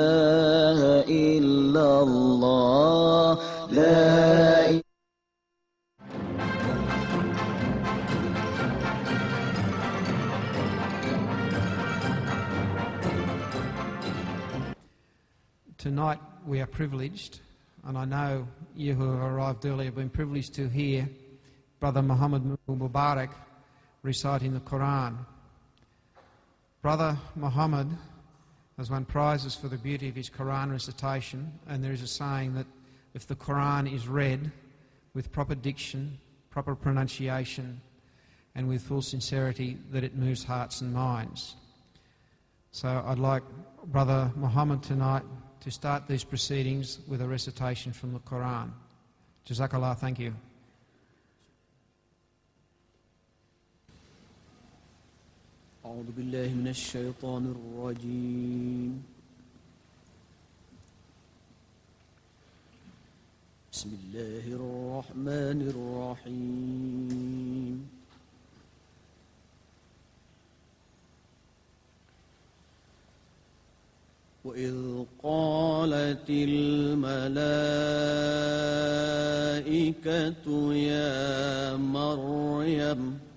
إله إلا الله لا إله Tonight we are privileged, and I know you who have arrived early have been privileged to hear Brother Muhammad Mubarak reciting the Quran. Brother Muhammad has won prizes for the beauty of his Quran recitation, and there is a saying that if the Quran is read with proper diction, proper pronunciation, and with full sincerity, that it moves hearts and minds. So I'd like Brother Muhammad tonight to start these proceedings with a recitation from the Quran. Jazakallah, thank you. أعوذ بالله من الشيطان الرجيم. بسم الله الرحمن الرحيم. وإذ قالت الملائكة يا مريم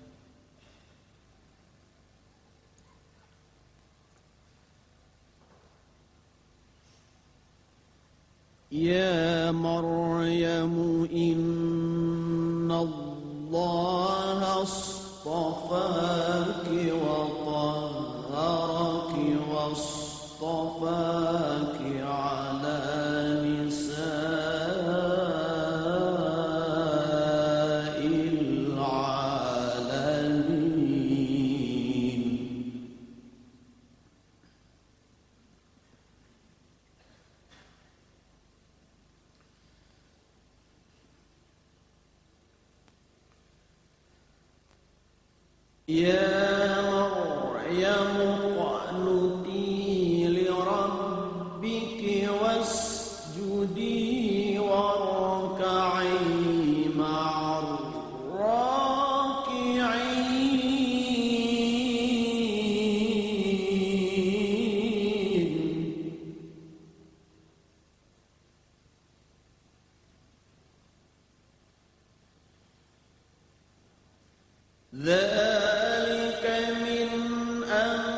يا مريم إن الله اصطفاك وطهرك واصطفاك Yeah. أن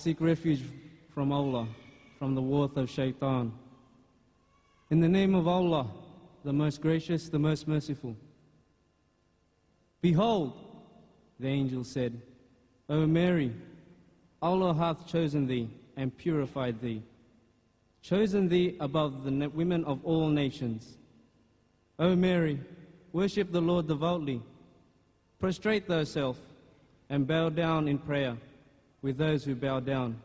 seek refuge from Allah, from the wrath of shaitan. In the name of Allah, the most gracious, the most merciful. Behold, the angel said, O Mary, Allah hath chosen thee and purified thee, chosen thee above the women of all nations. O Mary, worship the Lord devoutly, prostrate thyself, and bow down in prayer with those who bow down.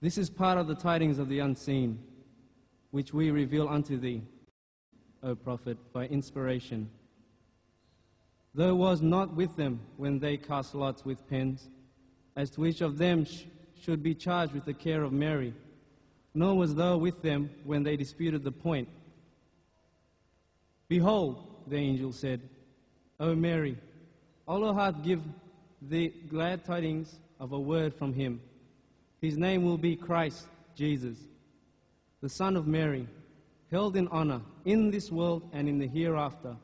This is part of the tidings of the unseen, which we reveal unto thee, O Prophet, by inspiration. Thou was not with them when they cast lots with pens, as to which of them sh- should be charged with the care of Mary, nor was thou with them when they disputed the point. Behold, the angel said, O Mary, Allah hath give thee glad tidings of a word from him. His name will be Christ Jesus, the Son of Mary, held in honor in this world and in the hereafter,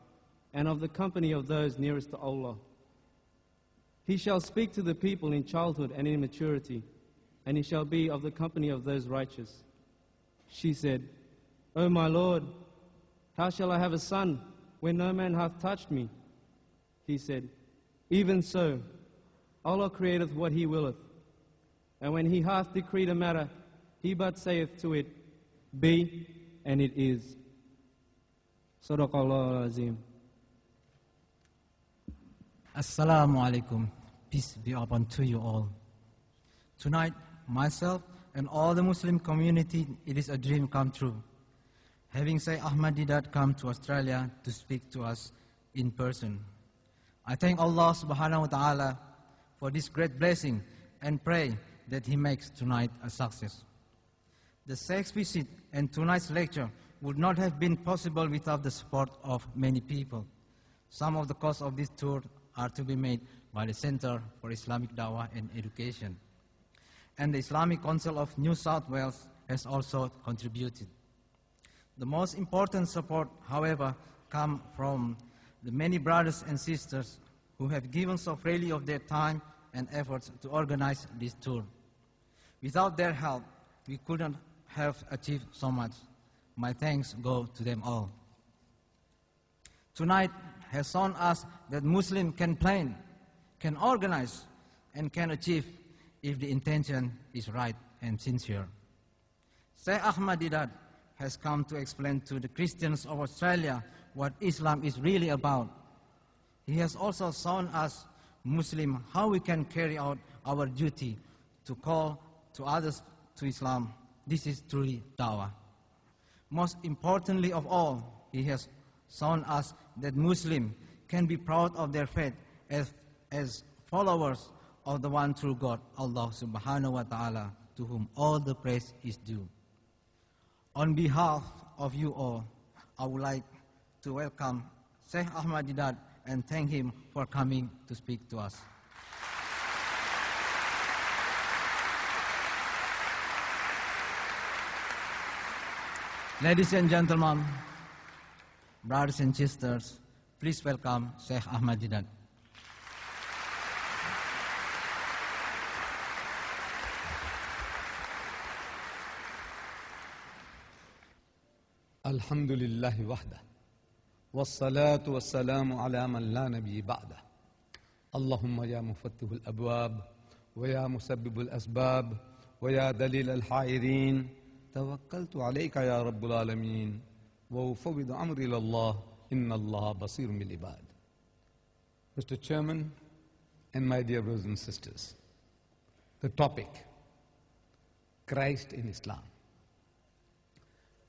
and of the company of those nearest to Allah. He shall speak to the people in childhood and in maturity, and he shall be of the company of those righteous. She said, O my Lord, how shall I have a son when no man hath touched me? He said, Even so, Allah createth what He willeth. And when He hath decreed a matter, He but saith to it, Be, and it is. Sadaqallah azim. Assalamu alaikum. Peace be upon to you all. Tonight, myself and all the Muslim community, it is a dream come true. Having Sayyid Ahmad Deedat come to Australia to speak to us in person. I thank Allah subhanahu wa ta'ala for this great blessing and pray that He makes tonight a success. The Sheikh's visit and tonight's lecture would not have been possible without the support of many people. Some of the costs of this tour are to be made by the Center for Islamic Dawah and Education. And the Islamic Council of New South Wales has also contributed. The most important support, however, come from the many brothers and sisters who have given so freely of their time and efforts to organize this tour. Without their help, we couldn't have achieved so much. My thanks go to them all. Tonight has shown us that Muslim can plan, can organize, and can achieve if the intention is right and sincere. Sheikh Ahmad Deedat has come to explain to the Christians of Australia what Islam is really about. He has also shown us, Muslim, how we can carry out our duty to call to others to Islam. This is truly dawah. Most importantly of all, he has shown us that Muslim can be proud of their faith as, as followers of the one true God, Allah subhanahu wa ta'ala, to whom all the praise is due. On behalf of you all, I would like to welcome Sheikh Ahmad Deedat and thank him for coming to speak to us. Ladies and gentlemen, brothers and sisters, please welcome Sheikh Ahmad Deedat. الحمد والصلاة والسلام على من لا نبي بعده اللهم يا مفتح الأبواب ويا مسبب الأسباب ويا دليل الحائرين توكلت عليك يا رب العالمين وأفوض أمري إلى الله إن الله بصير بالعباد Mr. Chairman and my dear brothers and sisters, the topic, Christ in Islam.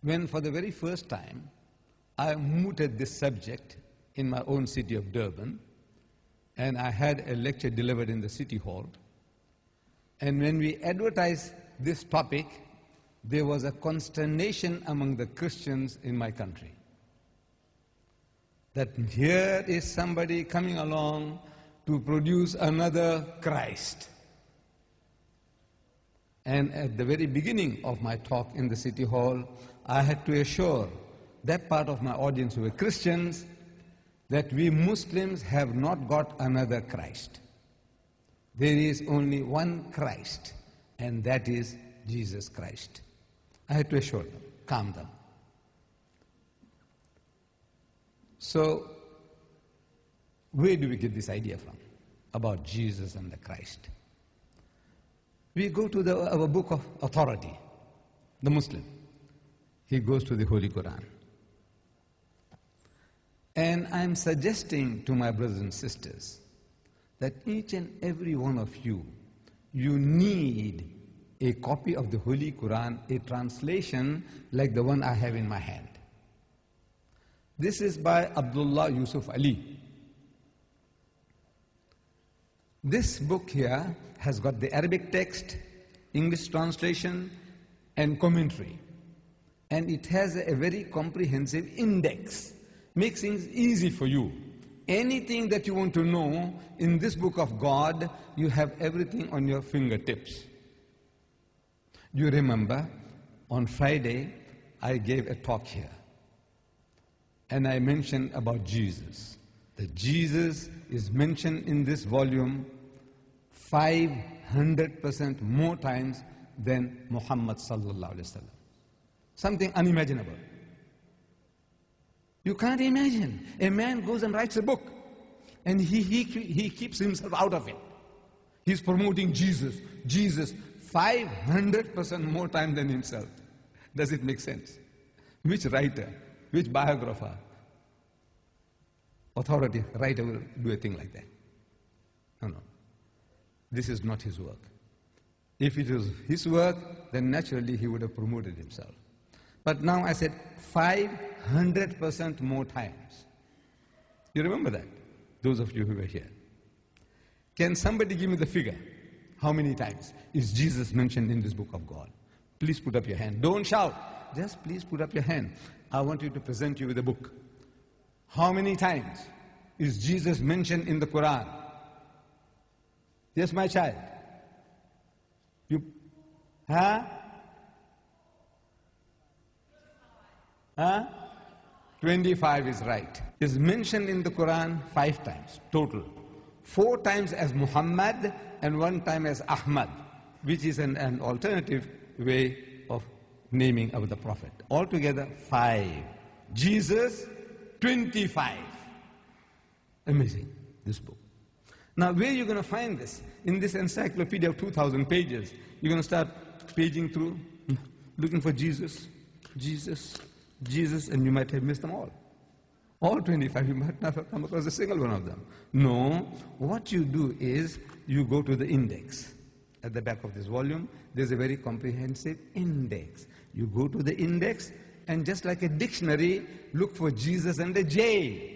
when for the very first time I mooted this subject in my own city of Durban, and I had a lecture delivered in the city hall. And when we advertised this topic, there was a consternation among the Christians in my country. That here is somebody coming along to produce another Christ. And at the very beginning of my talk in the city hall, I had to assure that part of my audience who were Christians that we Muslims have not got another Christ. There is only one Christ, and that is Jesus Christ. I had to assure them, calm them. So, where do we get this idea from about Jesus and the Christ? We go to the, our book of authority, the Muslim. He goes to the Holy Quran. And I'm suggesting to my brothers and sisters that each and every one of you, you need a copy of the Holy Quran, a translation like the one I have in my hand. This is by Abdullah Yusuf Ali. This book here has got the Arabic text, English translation, and commentary. And it has a very comprehensive index, makes things easy for you. Anything that you want to know in this book of God, you have everything on your fingertips. You remember, on Friday, I gave a talk here. And I mentioned about Jesus. That Jesus is mentioned in this volume 500% more times than Muhammad sallallahu alaihi wasallam. Something unimaginable. You can't imagine. A man goes and writes a book, and he, he, he keeps himself out of it. He's promoting Jesus, Jesus, 500% more time than himself. Does it make sense? Which writer, which biographer, authority writer will do a thing like that? No, no. This is not his work. If it was his work, then naturally he would have promoted himself. But now I said 500% more times. You remember that? Those of you who were here. Can somebody give me the figure? How many times is Jesus mentioned in this book of God? Please put up your hand. Don't shout. Just please put up your hand. I want you to present you with a book. How many times is Jesus mentioned in the Quran? Yes, my child. You, huh? Huh? 25 is right. Is mentioned in the Quran five times total. Four times as Muhammad and one time as Ahmad, which is an, an alternative way of naming of the Prophet. Altogether, five. Jesus, 25. Amazing, this book. Now, where are you going to find this? In this encyclopedia of 2,000 pages, you're going to start paging through, hmm, looking for Jesus, Jesus, Jesus, and you might have missed them all. All 25, you might not have come across a single one of them. No, what you do is you go to the index. At the back of this volume, there's a very comprehensive index. You go to the index, and just like a dictionary, look for Jesus and the J.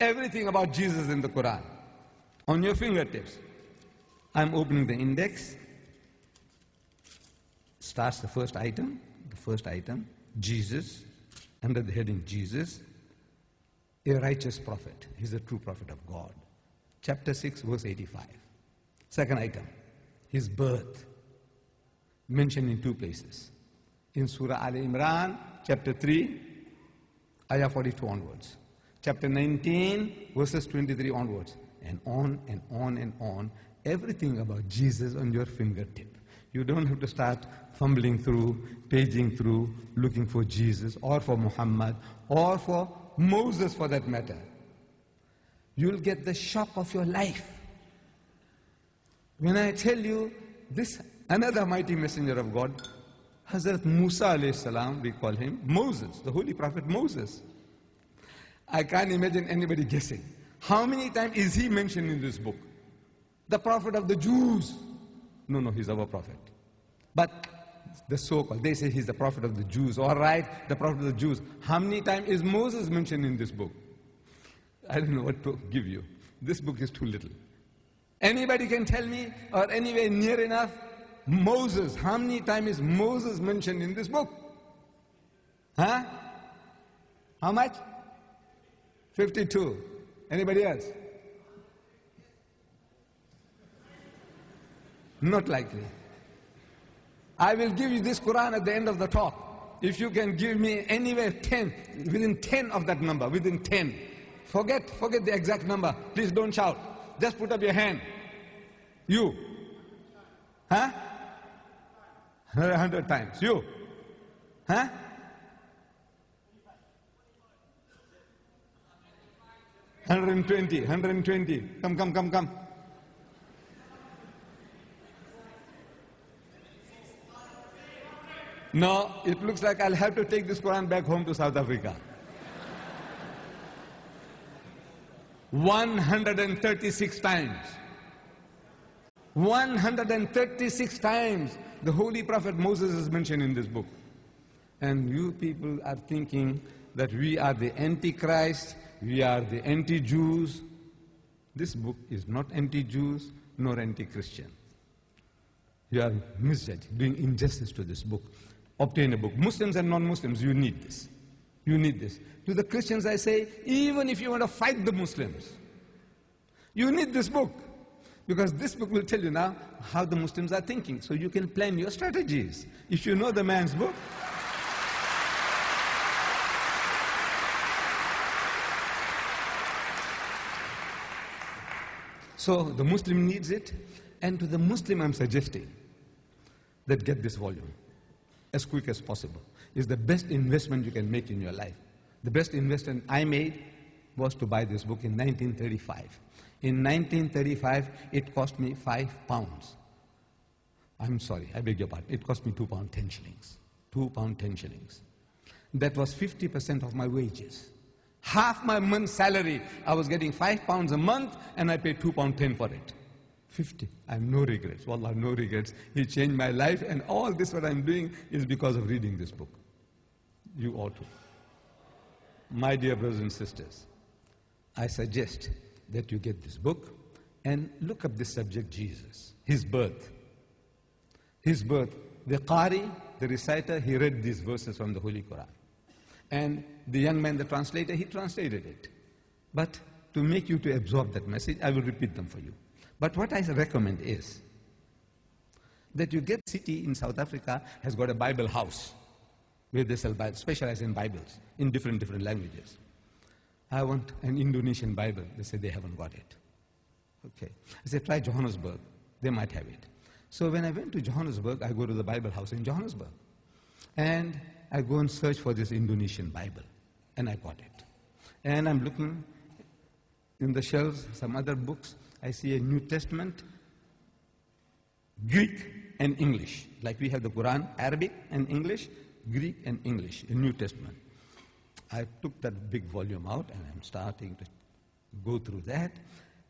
Everything about Jesus in the Quran on your fingertips. I'm opening the index. Starts the first item, the first item, Jesus, under the heading Jesus, a righteous prophet. He's a true prophet of God. Chapter 6, verse 85. Second item, his birth, mentioned in two places. In Surah Al Imran, chapter 3, ayah 42 onwards. Chapter 19, verses 23 onwards. And on and on and on. Everything about Jesus on your fingertip. You don't have to start fumbling through, paging through, looking for Jesus or for Muhammad or for Moses for that matter. You'll get the shock of your life. When I tell you this another mighty messenger of God, Hazrat Musa alayhi salam, we call him Moses, the holy prophet Moses. I can't imagine anybody guessing. How many times is he mentioned in this book? The prophet of the Jews. No, no, he's our prophet. But the so-called, they say he's the prophet of the Jews. All right, the prophet of the Jews. How many times is Moses mentioned in this book? I don't know what to give you. This book is too little. Anybody can tell me, or anywhere near enough, Moses. How many times is Moses mentioned in this book? Huh? How much? 52. Anybody else? Not likely. I will give you this Quran at the end of the talk. If you can give me anywhere 10, within 10 of that number, within 10. Forget, forget the exact number. Please don't shout. Just put up your hand. You. Huh? A hundred times. You. Huh? Hundred and twenty. Hundred and twenty. Come, come, come, come. No, it looks like I'll have to take this Quran back home to South Africa. 136 times. 136 times the Holy Prophet Moses is mentioned in this book. And you people are thinking that we are the Antichrist, we are the anti Jews. This book is not anti Jews nor anti Christian. You are misjudging, doing injustice to this book. Obtain a book. Muslims and non Muslims, you need this. You need this. To the Christians, I say, even if you want to fight the Muslims, you need this book. Because this book will tell you now how the Muslims are thinking. So you can plan your strategies. If you know the man's book, So the Muslim needs it, and to the Muslim I'm suggesting that get this volume as quick as possible. It's the best investment you can make in your life. The best investment I made was to buy this book in 1935. In 1935, it cost me five pounds. I'm sorry, I beg your pardon. It cost me two pound ten shillings. Two pound ten shillings. That was 50% of my wages. Half my month's salary, I was getting five pounds a month and I paid two pound ten for it. 50. I have no regrets. Wallah, no regrets. He changed my life, and all this what I'm doing is because of reading this book. You ought to. My dear brothers and sisters, I suggest that you get this book and look up this subject, Jesus, his birth. His birth. The Qari, the reciter, he read these verses from the Holy Quran. And the young man, the translator, he translated it. But to make you to absorb that message, I will repeat them for you. But what I recommend is that you get city in South Africa has got a Bible house where they sell Bibles, specialize in Bibles in different different languages. I want an Indonesian Bible. They say they haven't got it. Okay. I said, try Johannesburg. They might have it. So when I went to Johannesburg, I go to the Bible house in Johannesburg. And I go and search for this Indonesian Bible. And I got it. And I'm looking in the shelves, some other books. I see a New Testament, Greek and English. Like we have the Quran, Arabic and English, Greek and English, a New Testament. I took that big volume out and I'm starting to go through that.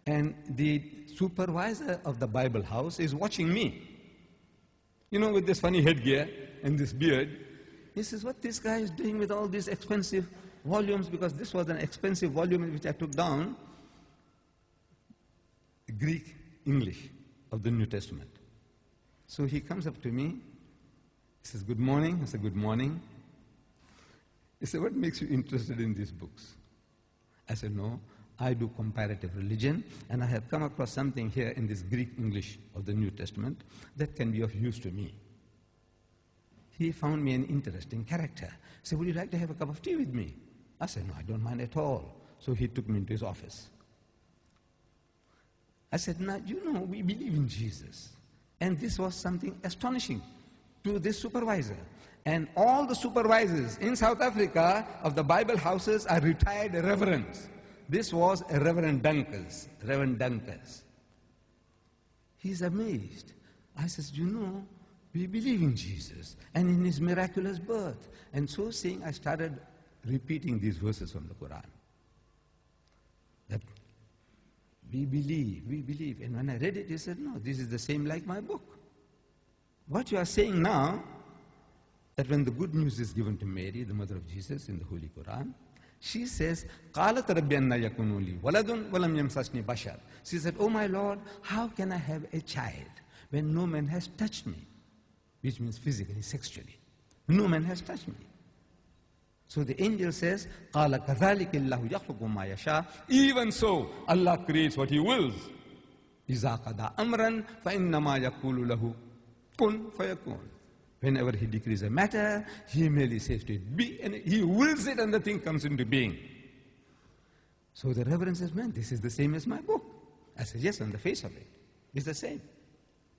And the supervisor of the Bible house is watching me. You know, with this funny headgear and this beard. He says, What this guy is doing with all these expensive volumes, because this was an expensive volume which I took down Greek, English of the New Testament. So he comes up to me. He says, Good morning. I said, Good morning. He said, What makes you interested in these books? I said, No, I do comparative religion, and I have come across something here in this Greek English of the New Testament that can be of use to me. He found me an interesting character. He said, Would you like to have a cup of tea with me? I said, No, I don't mind at all. So he took me into his office. I said, Now, you know, we believe in Jesus. And this was something astonishing to this supervisor. And all the supervisors in South Africa of the Bible houses are retired reverends. This was a Reverend Dunkers, Reverend Dunkers. He's amazed. I says, you know, we believe in Jesus and in his miraculous birth. And so saying, I started repeating these verses from the Quran. That we believe, we believe. And when I read it, he said, no, this is the same like my book. What you are saying now, that when the good news is given to Mary, the mother of Jesus, in the Holy Quran, she says, قالت رب أن يكون لي ولد ولم يمسسني بشر. She said, Oh my Lord, how can I have a child when no man has touched me? Which means physically, sexually. No man has touched me. So the angel says, قال كذلك الله يخلق ما يشاء. Even so, Allah creates what He wills. إذا قضى أمرا فإنما يقول له كن فيكون. Whenever he decrees a matter, he merely says to it, be, and he wills it and the thing comes into being. So the Reverend says, man, this is the same as my book. I said, yes, on the face of it, it's the same.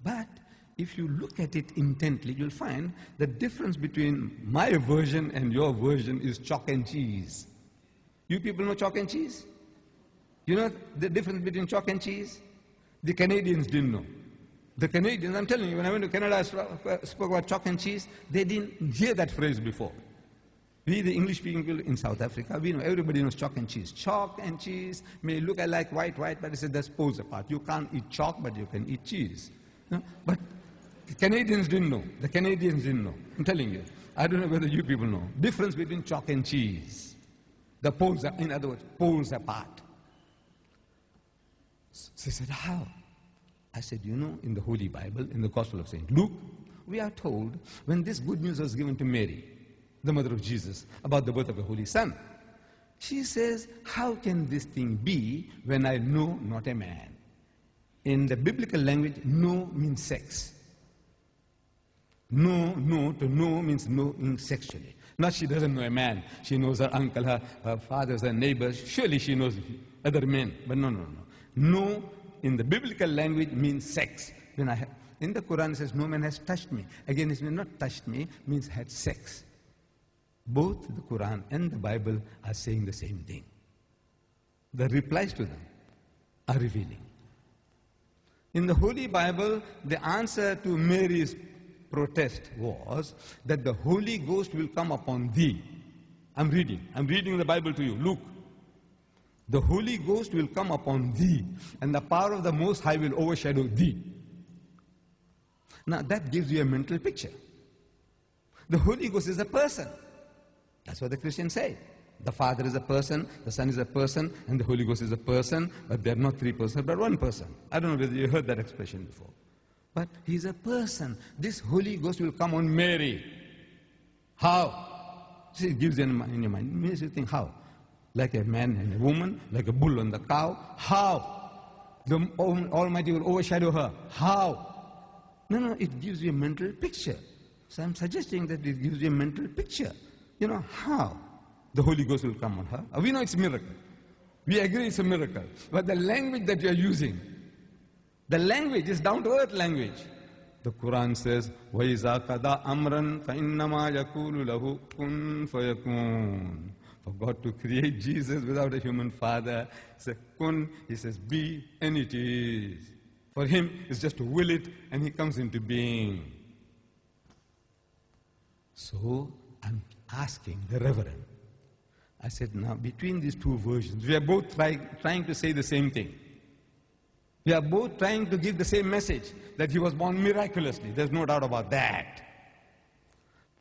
But if you look at it intently, you'll find the difference between my version and your version is chalk and cheese. You people know chalk and cheese? You know the difference between chalk and cheese? The Canadians didn't know. The Canadians, I'm telling you, when I went to Canada, I uh, spoke about chalk and cheese. They didn't hear that phrase before. We, the English speaking people in South Africa, we know everybody knows chalk and cheese. Chalk and cheese may look like white, white, but it's a poles apart. You can't eat chalk, but you can eat cheese. No? But the Canadians didn't know. The Canadians didn't know. I'm telling you. I don't know whether you people know. Difference between chalk and cheese. The poles are, in other words, poles apart. So they said, how? I said, you know, in the Holy Bible, in the Gospel of St. Luke, we are told when this good news was given to Mary, the mother of Jesus, about the birth of a Holy Son, she says, How can this thing be when I know not a man? In the biblical language, know means sex. No, no, to know means knowing sexually. Not she doesn't know a man. She knows her uncle, her, her fathers, her neighbors. Surely she knows other men. But no, no, no. No in the biblical language means sex. When I ha- in the Quran it says, no man has touched me. Again, it means not touched me, means had sex. Both the Quran and the Bible are saying the same thing. The replies to them are revealing. In the Holy Bible, the answer to Mary's protest was that the Holy Ghost will come upon thee. I'm reading. I'm reading the Bible to you. Luke. The Holy Ghost will come upon thee, and the power of the Most High will overshadow thee. Now that gives you a mental picture. The Holy Ghost is a person. That's what the Christians say. The Father is a person, the Son is a person, and the Holy Ghost is a person, but they're not three persons, but one person. I don't know whether you heard that expression before. But he's a person. This Holy Ghost will come on Mary. How? It gives you in in your mind. Makes you think how? Like a man and a woman, like a bull and the cow. How? The Almighty will overshadow her. How? No, no, it gives you a mental picture. So I'm suggesting that it gives you a mental picture. You know, how the Holy Ghost will come on her. We know it's a miracle. We agree it's a miracle. But the language that you're using, the language is down to earth language. The Quran says, وَإِذَا قَضَى أَمْرًا فَإِنَّمَا يَقُولُ لَهُ كُن فَيَكُونُ For God to create Jesus without a human father, he says, kun, he says, be, and it is. For him, it's just to will it, and he comes into being. So I'm asking the Reverend. I said, now between these two versions, we are both try, trying to say the same thing. We are both trying to give the same message that he was born miraculously. There's no doubt about that.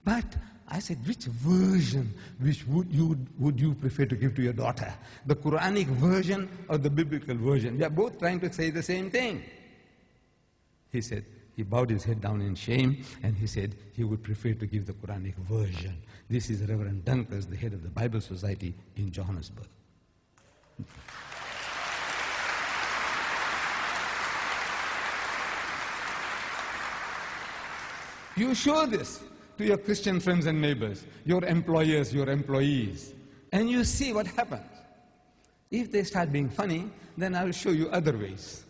But I said, which version which would you, would you prefer to give to your daughter? The Quranic version or the biblical version? We are both trying to say the same thing. He said, he bowed his head down in shame and he said he would prefer to give the Quranic version. This is Reverend Dunkers, the head of the Bible Society in Johannesburg. You show this to your Christian friends and neighbors, your employers, your employees, and you see what happens. If they start being funny, then I will show you other ways.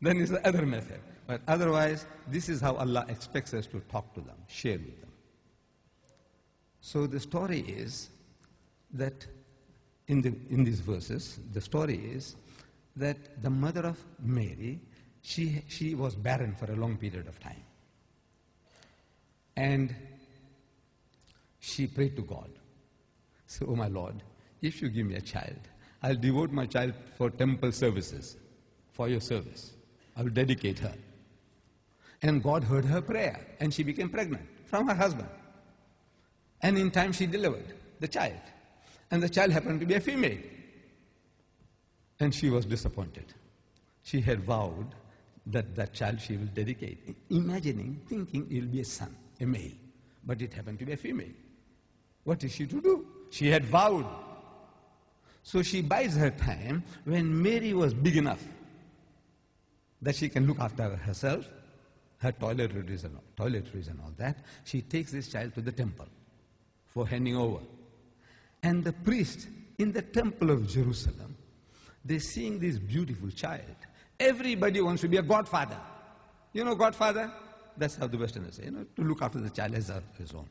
Then is the other method. But otherwise, this is how Allah expects us to talk to them, share with them. So the story is that in, the, in these verses, the story is that the mother of Mary, she, she was barren for a long period of time. And she prayed to God. So, oh my Lord, if you give me a child, I'll devote my child for temple services, for your service. I will dedicate her. And God heard her prayer, and she became pregnant from her husband. And in time, she delivered the child. And the child happened to be a female. And she was disappointed. She had vowed that that child she will dedicate, imagining, thinking it will be a son, a male. But it happened to be a female. What is she to do? She had vowed. So she bides her time when Mary was big enough that she can look after herself, her toiletries and, toiletries and all that. She takes this child to the temple for handing over. And the priest in the temple of Jerusalem, they're seeing this beautiful child. Everybody wants to be a godfather. You know, godfather? That's how the Westerners say, you know, to look after the child as his own.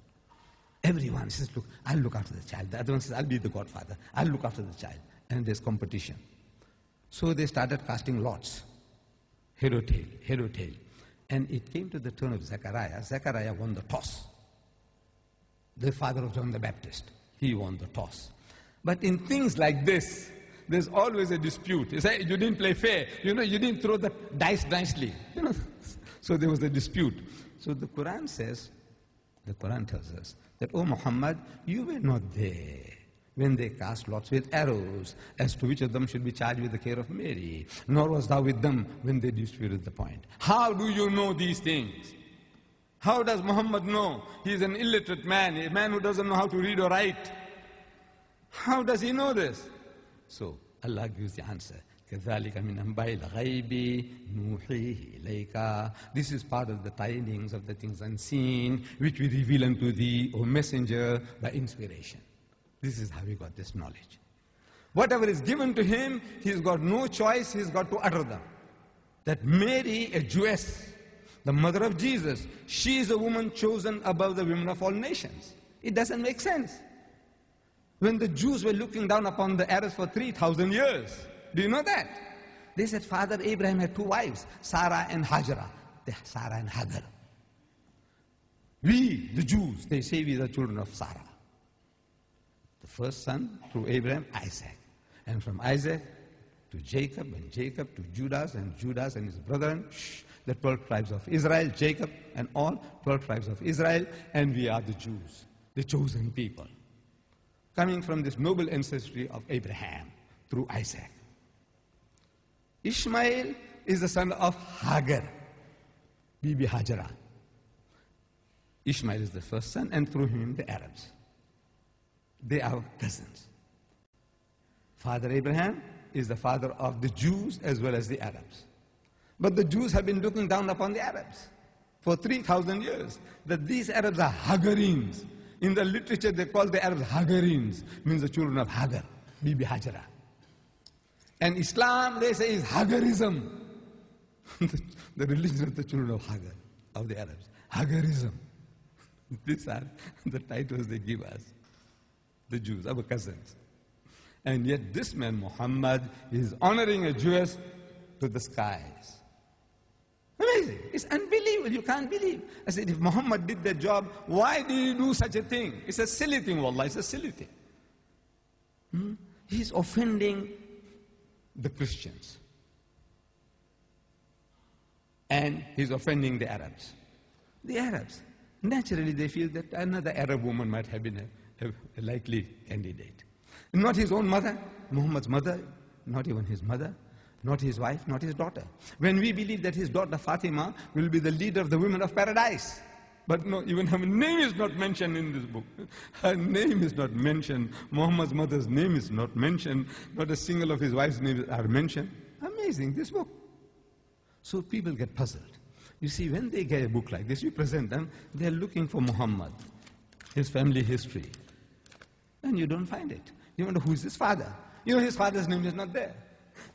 Everyone says, look, I'll look after the child. The other one says, I'll be the godfather. I'll look after the child. And there's competition. So they started casting lots. Head or tail, head or tail. And it came to the turn of Zechariah. Zechariah won the toss. The father of John the Baptist. He won the toss. But in things like this, there's always a dispute. You say, you didn't play fair. You know, you didn't throw the dice nicely. You know, so there was a dispute. So the Quran says, the Quran tells us that, oh Muhammad, you were not there when they cast lots with arrows as to which of them should be charged with the care of Mary, nor was thou with them when they disputed the point. How do you know these things? How does Muhammad know? He is an illiterate man, a man who doesn't know how to read or write. How does he know this? So Allah gives the answer. كذلك من أنباء الغيب نوحيه إليك This is part of the tidings of the things unseen which we reveal unto thee, O messenger, by inspiration. This is how he got this knowledge. Whatever is given to him, he's got no choice, he's got to utter them. That Mary, a Jewess, the mother of Jesus, she is a woman chosen above the women of all nations. It doesn't make sense. When the Jews were looking down upon the Arabs for 3,000 years, do you know that? They said Father Abraham had two wives, Sarah and Hajra. The Sarah and Hagar. We, the Jews, they say we are the children of Sarah. The first son through Abraham, Isaac. And from Isaac to Jacob, and Jacob to Judas, and Judas and his brethren, shh, the 12 tribes of Israel, Jacob and all 12 tribes of Israel, and we are the Jews, the chosen people. Coming from this noble ancestry of Abraham through Isaac. Ishmael is the son of Hagar, Bibi Hajara. Ishmael is the first son, and through him the Arabs. They are cousins. Father Abraham is the father of the Jews as well as the Arabs. But the Jews have been looking down upon the Arabs for 3,000 years, that these Arabs are Hagarines. In the literature, they call the Arabs Hagarines, means the children of Hagar, Bibi Hajara. And Islam, they say, is Hagarism, the, religion of the children of Hagar, of the Arabs. Hagarism. These are the titles they give us, the Jews, our cousins. And yet this man, Muhammad, is honoring a Jewess to the skies. Amazing. It's unbelievable. You can't believe. I said, if Muhammad did that job, why did he do such a thing? It's a silly thing, wallah. It's a silly thing. Hmm? He's offending the Christians. And he's offending the Arabs. The Arabs. Naturally, they feel that another Arab woman might have been a, a, likely candidate. Not his own mother, Muhammad's mother, not even his mother, not his wife, not his daughter. When we believe that his daughter Fatima will be the leader of the women of paradise. But no, even her name is not mentioned in this book. Her name is not mentioned. Muhammad's mother's name is not mentioned. Not a single of his wife's names are mentioned. Amazing, this book. So people get puzzled. You see, when they get a book like this, you present them, they're looking for Muhammad, his family history. And you don't find it. You wonder who's his father. You know his father's name is not there.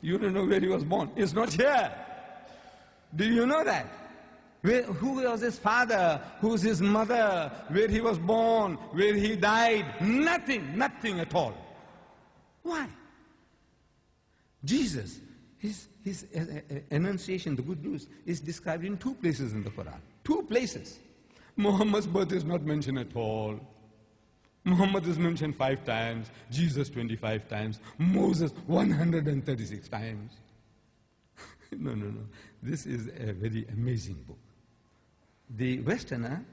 You don't know where he was born. It's not here. Do you know that? Where, who was his father? Who's his mother? Where he was born? Where he died? Nothing, nothing at all. Why? Jesus, his, his uh, uh, annunciation, the good news, is described in two places in the Quran. Two places. Muhammad's birth is not mentioned at all. Muhammad is mentioned five times, Jesus 25 times, Moses 136 times. no, no, no. This is a very amazing book. The Westerner,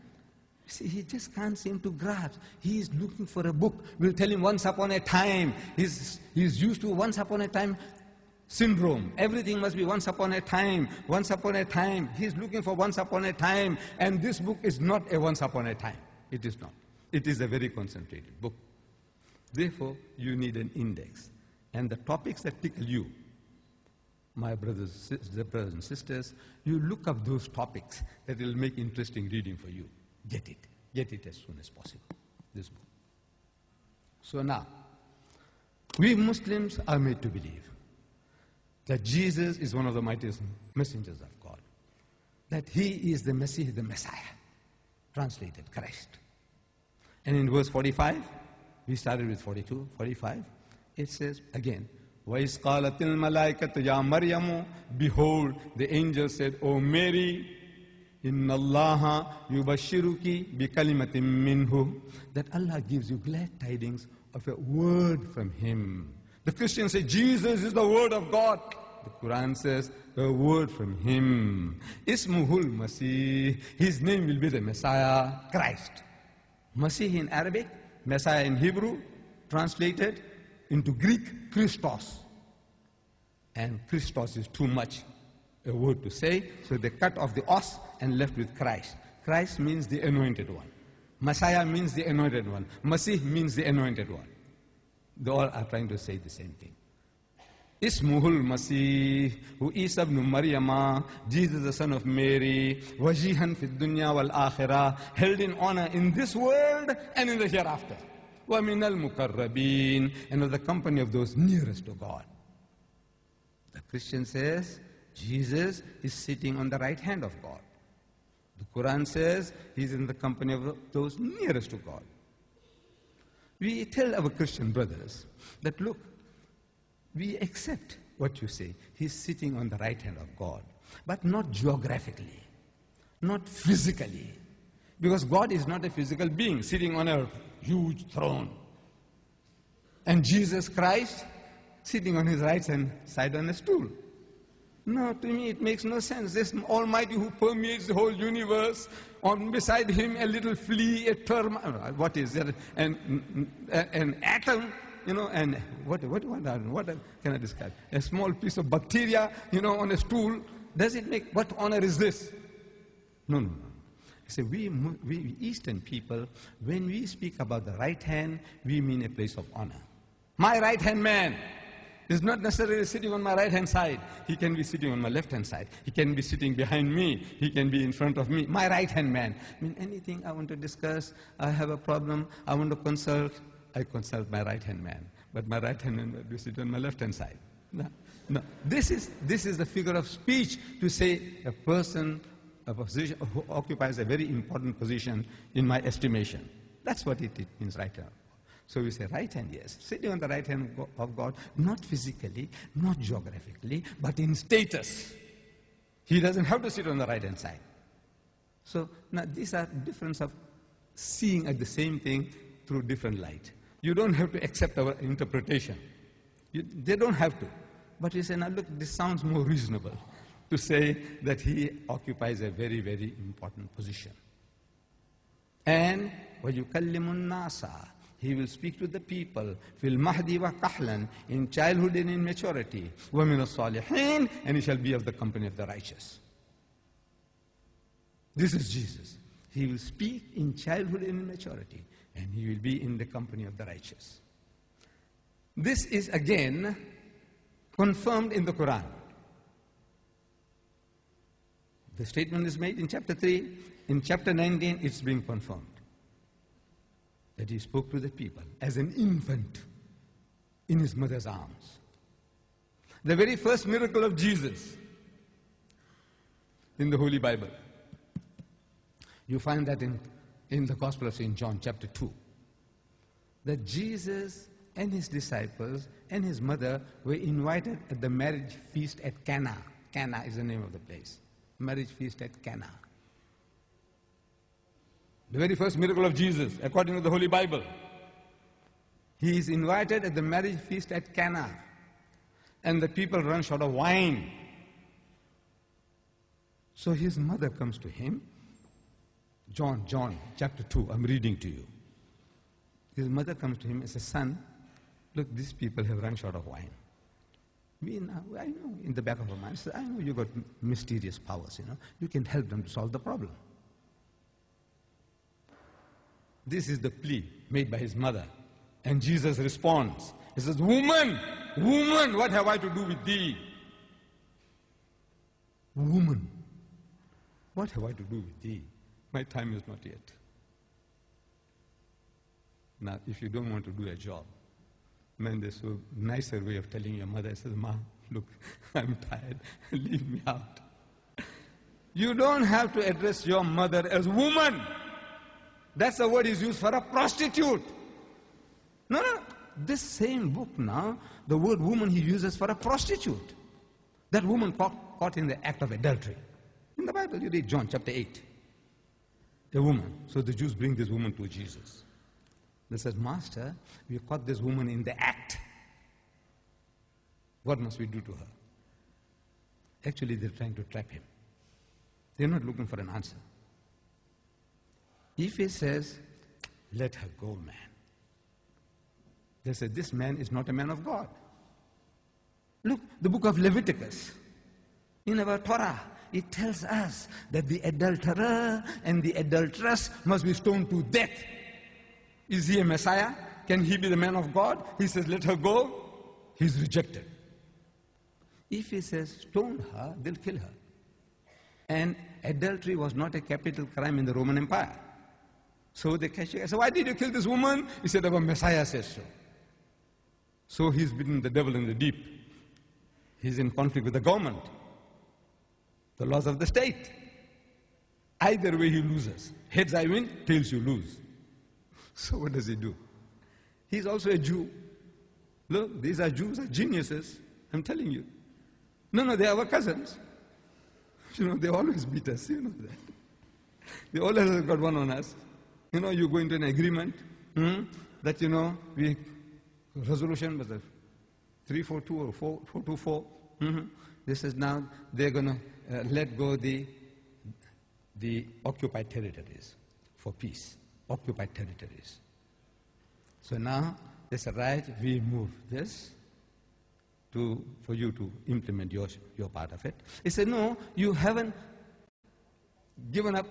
see, he just can't seem to grasp. He is looking for a book. We'll tell him once upon a time. He's, he's used to once upon a time syndrome. Everything must be once upon a time, once upon a time. He's looking for once upon a time. And this book is not a once upon a time. It is not. It is a very concentrated book. Therefore, you need an index. And the topics that tickle you, my brothers, brothers and sisters, you look up those topics that will make interesting reading for you. Get it. Get it as soon as possible. This book. So now, we Muslims are made to believe that Jesus is one of the mightiest messengers of God. That he is the Messiah, the Messiah. Translated, Christ. And in verse 45, we started with 42, 45, it says again, Wais qalatil malaikatu ya Maryamu, behold, the angel said, O Mary, inna allaha yubashiruki bi kalimatim minhu, that Allah gives you glad tidings of a word from him. The Christians say, Jesus is the word of God. The Quran says, a word from him. Ismuhul Masih, his name will be the Messiah, Christ. Masih in Arabic, Messiah in Hebrew, translated into Greek, Christos. And Christos is too much a word to say, so they cut off the os and left with Christ. Christ means the anointed one. Messiah means the anointed one. Masih means the anointed one. They all are trying to say the same thing. Ismuhul Masih, who Isa ibn Maryama, Jesus the son of Mary, wajihan fi dunya wal akhirah, held in honor in this world and in the hereafter. Al mukarrabin, and of the company of those nearest to God. The Christian says, Jesus is sitting on the right hand of God. The Quran says he's in the company of those nearest to God. We tell our Christian brothers that look, we accept what you say. He's sitting on the right hand of God, but not geographically, not physically. Because God is not a physical being sitting on a huge throne. And Jesus Christ sitting on his right hand side on a stool. No, to me it makes no sense. This Almighty who permeates the whole universe, on beside him a little flea, a term, what is that? An, an atom, you know, and what, what, what, what can I describe? A small piece of bacteria, you know, on a stool. Does it make, what honor is this? No, no, no. Say, we, we Eastern people, when we speak about the right hand, we mean a place of honor. My right hand man is not necessarily sitting on my right hand side. He can be sitting on my left hand side. He can be sitting behind me. He can be in front of me. My right hand man. I mean, anything I want to discuss, I have a problem, I want to consult, I consult my right hand man. But my right hand man will sit on my left hand side. No, no. This is, this is the figure of speech to say a person position, who occupies a very important position in my estimation. That's what it, it means right now. So we say right hand, yes. Sitting on the right hand of God, not physically, not geographically, but in status. He doesn't have to sit on the right hand side. So now these are difference of seeing at the same thing through different light. You don't have to accept our interpretation. You, they don't have to. But you say, now look, this sounds more reasonable to say that he occupies a very, very important position. And وَيُكَلِّمُ النَّاسَ He will speak to the people فِي الْمَهْدِ وَقَحْلًا In childhood and in maturity وَمِنَ الصَّالِحِينَ And he shall be of the company of the righteous. This is Jesus. He will speak in childhood and in maturity and he will be in the company of the righteous. This is again confirmed in the Quran. The statement is made in chapter 3. In chapter 19, it's being confirmed that he spoke to the people as an infant in his mother's arms. The very first miracle of Jesus in the Holy Bible. You find that in, in the Gospel of St. John, chapter 2. That Jesus and his disciples and his mother were invited at the marriage feast at Cana. Cana is the name of the place marriage feast at Cana. The very first miracle of Jesus, according to the Holy Bible. He is invited at the marriage feast at Cana, and the people run short of wine. So his mother comes to him. John, John, chapter 2, I'm reading to you. His mother comes to him and says, Son, look, these people have run short of wine. I know in the back of her mind, says, I know you got mysterious powers, you know. You can help them to solve the problem. This is the plea made by his mother. And Jesus responds. He says, Woman, woman, what have I to do with thee? Woman, what have I to do with thee? My time is not yet. Now, if you don't want to do a job, Man, there's a nicer way of telling your mother, I says, Ma, look, I'm tired, leave me out. You don't have to address your mother as woman. That's the word is used for a prostitute. No, no, this same book now, the word woman he uses for a prostitute. That woman caught, caught in the act of adultery. In the Bible, you read John chapter 8. A woman. So the Jews bring this woman to Jesus. They said, Master, we caught this woman in the act. What must we do to her? Actually, they're trying to trap him. They're not looking for an answer. If he says, Let her go, man, they said, This man is not a man of God. Look, the book of Leviticus, in our Torah, it tells us that the adulterer and the adulteress must be stoned to death. Is he a Messiah? Can he be the man of God? He says, let her go. He's rejected. If he says, stone her, they'll kill her. And adultery was not a capital crime in the Roman Empire. So they catch him. So why did you kill this woman? He said, our Messiah says so. So he's bitten the devil in the deep. He's in conflict with the government, the laws of the state. Either way he loses. Heads I win, tails you lose. So what does he do? He's also a Jew. Look, these are Jews, are geniuses. I'm telling you. No, no, they are our cousins. You know, they always beat us, you know that. They always got one on us. You know, you go into an agreement hmm, that, you know, we, resolution, but 342 or 4, 424. Mhm. This is now they're going to uh, let go the, the occupied territories for peace. Occupied territories. So now they said, right, we move this to, for you to implement your, your part of it. He said, no, you haven't given up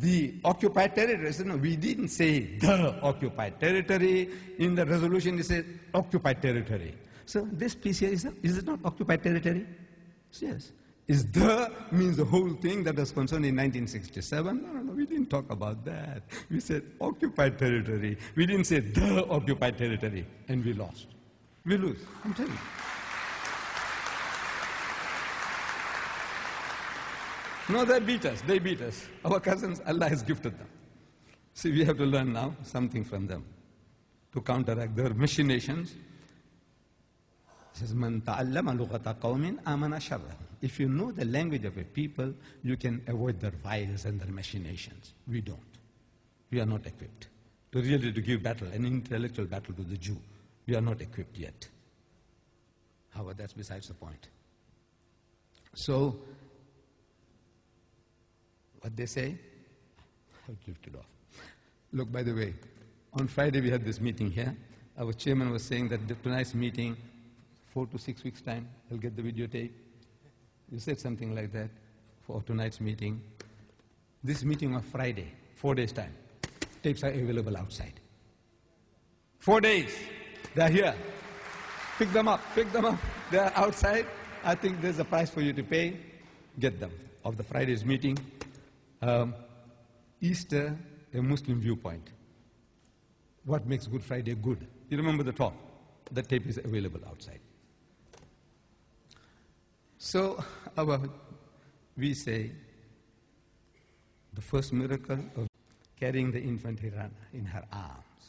the occupied territory. Said, no, we didn't say the occupied territory. In the resolution, it said occupied territory. So this piece here, is, is it not occupied territory? Yes. Is the means the whole thing that was concerned in 1967? No, no, no, we didn't talk about that. We said occupied territory. We didn't say the occupied territory, and we lost. We lose, I'm telling you. No, they beat us. They beat us. Our cousins, Allah has gifted them. See, we have to learn now something from them to counteract their machinations. It says, "Man ta'allama lughata qawmin amana sharrahum." If you know the language of a people, you can avoid their vials and their machinations. We don't. We are not equipped to really to give battle, an intellectual battle to the Jew. We are not equipped yet. However, that's besides the point. So, what they say, I've drifted off. Look, by the way, on Friday we had this meeting here. Our chairman was saying that tonight's meeting, four to six weeks' time, he'll get the videotape. You said something like that for tonight's meeting. This meeting on Friday, four days' time. Tapes are available outside. Four days. They're here. Pick them up, pick them up. They're outside. I think there's a price for you to pay. Get them. Of the Friday's meeting. Um, Easter, a Muslim viewpoint. What makes Good Friday good? You remember the talk? The tape is available outside. So, our, we say the first miracle of carrying the infant Hiran in her arms.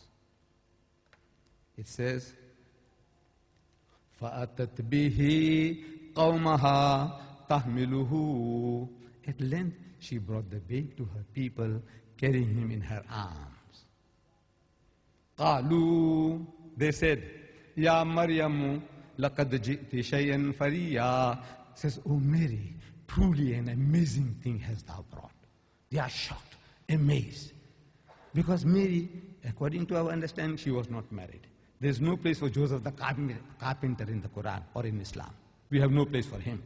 It says, فأتت به قومها تحمله At length she brought the babe to her people, carrying him in her arms. قالوا They said, Ya Maryam, لقد جئت شيئا فريا Says, Oh Mary, truly an amazing thing hast thou brought. They are shocked, amazed. Because Mary, according to our understanding, she was not married. There's no place for Joseph the carpenter carpenter in the Quran or in Islam. We have no place for him.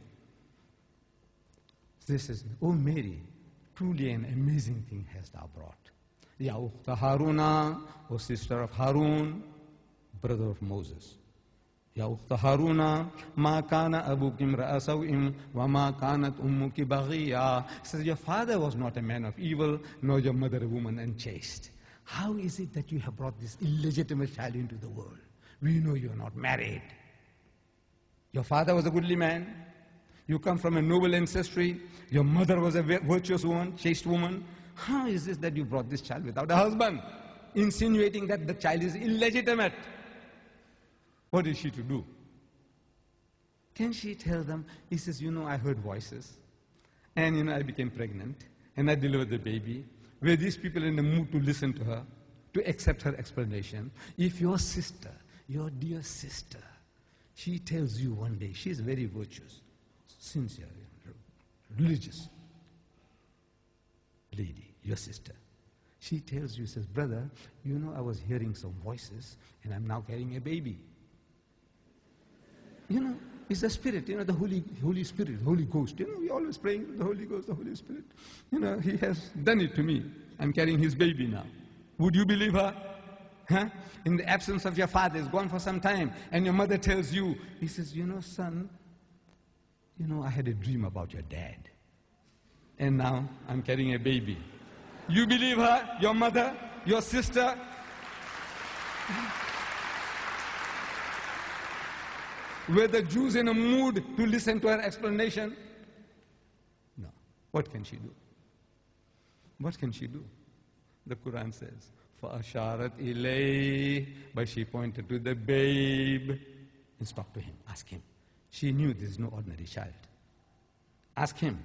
This is, oh Mary, truly an amazing thing hast thou brought. Ya ukhta Haruna, O sister of Harun, brother of Moses. Haruna, ma kana abuki imra'a saw'in wa ma kanat ummuki. Says your father was not a man of evil, nor your mother a woman unchaste. How is it that you have brought this illegitimate child into the world? We know you are not married. Your father was a goodly man. You come from a noble ancestry. Your mother was a virtuous woman, chaste woman. How is this that you brought this child without a husband? Insinuating that the child is illegitimate. What is she to do? Can she tell them? He says, You know, I heard voices. And, you know, I became pregnant. And I delivered the baby. Were these people in the mood to listen to her, to accept her explanation? If your sister, your dear sister, she tells you one day, she is very virtuous, sincere, religious lady, your sister. She tells you, says, Brother, you know, I was hearing some voices and I'm now carrying a baby. You know, it's the Spirit, you know, the Holy, Holy Spirit, Holy Ghost. You know, we always praying the Holy Ghost, the Holy Spirit. You know, He has done it to me. I'm carrying His baby now. Would you believe her? Huh? In the absence of your father, he's gone for some time, and your mother tells you, He says, You know, son, you know, I had a dream about your dad. And now I'm carrying a baby. You believe her, your mother, your sister? Were the Jews in a mood to listen to her explanation? No. What can she do? What can she do? The Quran says, فَأَشَارَتْ إِلَيْهِ But she pointed to the babe and spoke to him. Ask him. She knew this is no ordinary child. Ask him.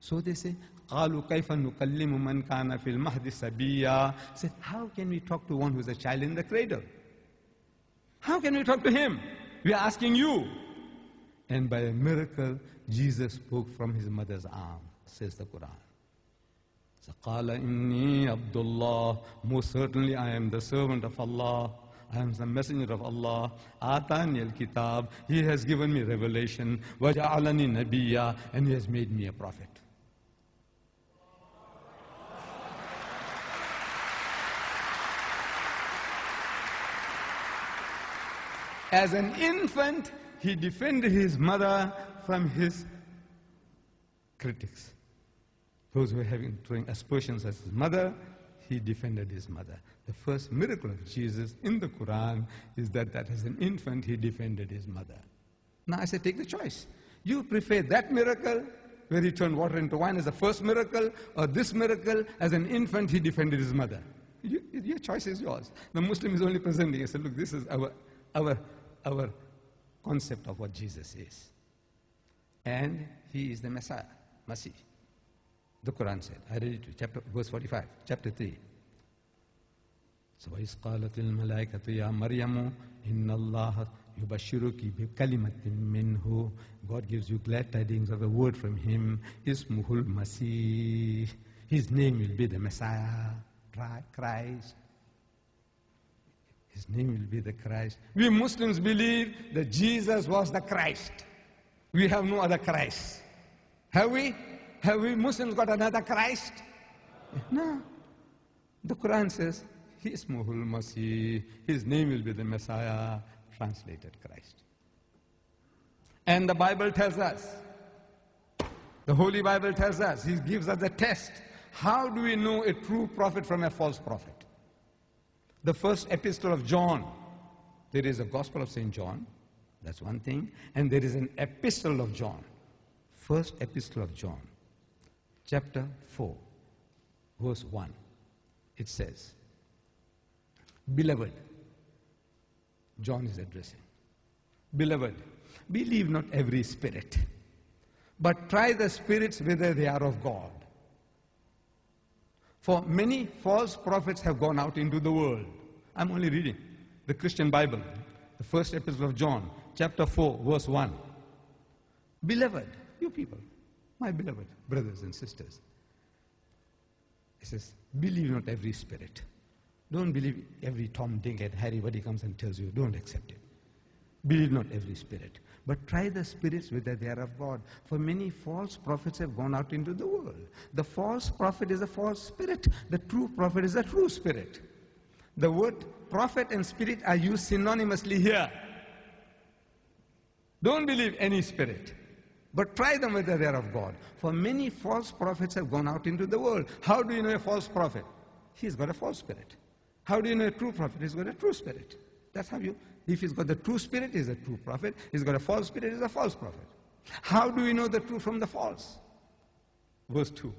So they say, قالوا كيف نكلم من كان في المهد سبيا Said, how can we talk to one who's a child in the cradle? How can we talk to him? We are asking you. And by a miracle, Jesus spoke from his mother's arm, says the Quran. قال إني عبد الله Most certainly I am the servant of Allah. I am the messenger of Allah. آتاني الكتاب He has given me revelation. وجعلني نبيا And He has made me a prophet. As an infant, he defended his mother from his critics. Those who were having throwing aspersions at his mother, he defended his mother. The first miracle of Jesus in the Quran is that, that as an infant he defended his mother. Now I say, take the choice. You prefer that miracle where he turned water into wine as the first miracle, or this miracle as an infant he defended his mother. You, your choice is yours. The Muslim is only presenting. I said, look, this is our, our, our concept of what Jesus is. And he is the Messiah, Masih. The Quran said, I read it to you, chapter, verse 45, chapter 3. So, وَإِذْ قَالَتِ الْمَلَائِكَةُ يَا مَرْيَمُ إِنَّ اللَّهَ يُبَشِّرُكِ بِكَلِمَةٍ مِّنْهُ God gives you glad tidings of a word from Him. Ismuhul Masih. His name will be the Messiah, Christ. His name will be the Christ. We Muslims believe that Jesus was the Christ. We have no other Christ. Have we? Have we Muslims got another Christ? No. The Quran says, He is Muhul Masih. His name will be the Messiah, translated Christ. And the Bible tells us, the Holy Bible tells us, He gives us a test. How do we know a true prophet from a false prophet? The first epistle of John, there is a Gospel of St. John, that's one thing, and there is an epistle of John. First epistle of John chapter 4, verse 1. It says, Beloved, John is addressing, Beloved, believe not every spirit, but try the spirits whether they are of God. For many false prophets have gone out into the world. I'm only reading the Christian Bible, the first epistle of John, chapter 4, verse 1. Beloved, you people, my beloved brothers and sisters. He says, believe not every spirit. Don't believe every Tom, Dick, and Harry, what he comes and tells you. Don't accept it. Believe not every spirit. But try the spirits whether they are of God. For many false prophets have gone out into the world. The false prophet is a false spirit. The true prophet is a true spirit. The word prophet and spirit are used synonymously here. Don't believe any spirit. But try them whether they are of God. For many false prophets have gone out into the world. How do you know a false prophet? He's got a false spirit. How do you know a true prophet? He's got a true spirit. That's how you, if he's got the true spirit, he's a true prophet. He's got a false spirit, he's a false prophet. How do we know the true from the false? Verse 2.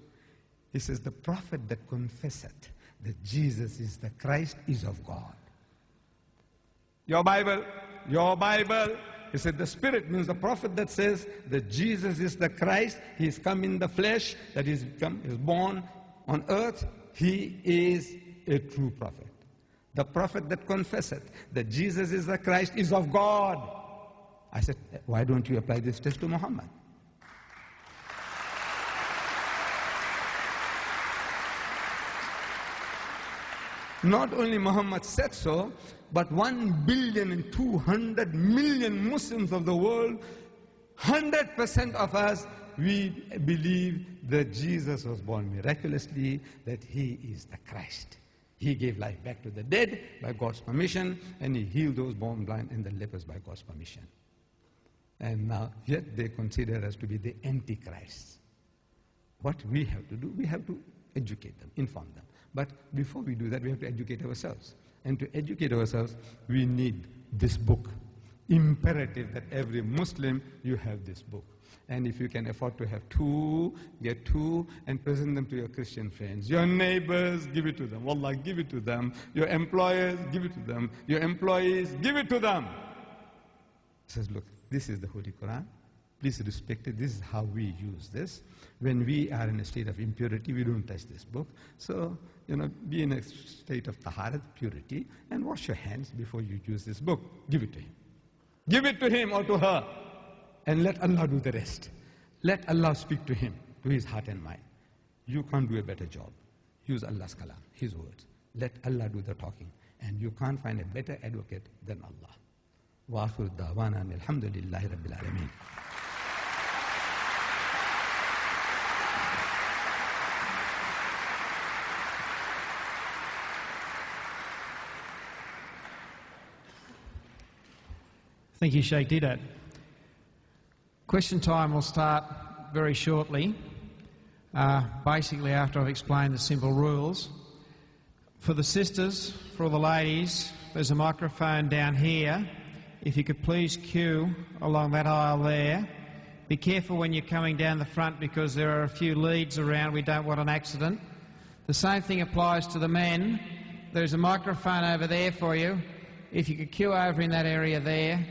He says, The prophet that confesseth that Jesus is the Christ is of God. Your Bible, your Bible, he said the Spirit means the prophet that says that Jesus is the Christ, he is come in the flesh, that is come is born on earth, he is a true prophet. The prophet that confesseth that Jesus is the Christ is of God. I said, eh, why don't you apply this test to Muhammad? Not only Muhammad said so, but 1 billion and 200 million Muslims of the world, 100% of us, we believe that Jesus was born miraculously, that he is the Christ. He gave life back to the dead by God's permission, and he healed those born blind and the lepers by God's permission. And now, yet they consider us to be the antichrists. What we have to do, we have to educate them, inform them. But before we do that, we have to educate ourselves. And to educate ourselves, we need this book. Imperative that every Muslim, you have this book. And if you can afford to have two, get two and present them to your Christian friends. Your neighbors, give it to them. Wallah, give it to them. Your employers, give it to them. Your employees, give it to them. He says, look, this is the Holy Quran. Please respect it. This is how we use this. When we are in a state of impurity, we don't touch this book. So, you know, be in a state of taharat, purity, and wash your hands before you use this book. Give it to him. Give it to him or to her and let Allah do the rest. Let Allah speak to him, to his heart and mind. You can't do a better job. Use Allah's kalam, his words. Let Allah do the talking. And you can't find a better advocate than Allah. وآخر دعوانا أن الحمد لله رب العالمين Thank you, Sheikh Deedat. Question time will start very shortly, uh, basically after I've explained the simple rules. For the sisters, for all the ladies, there's a microphone down here. If you could please queue along that aisle there. Be careful when you're coming down the front because there are a few leads around. We don't want an accident. The same thing applies to the men. There's a microphone over there for you. If you could queue over in that area there,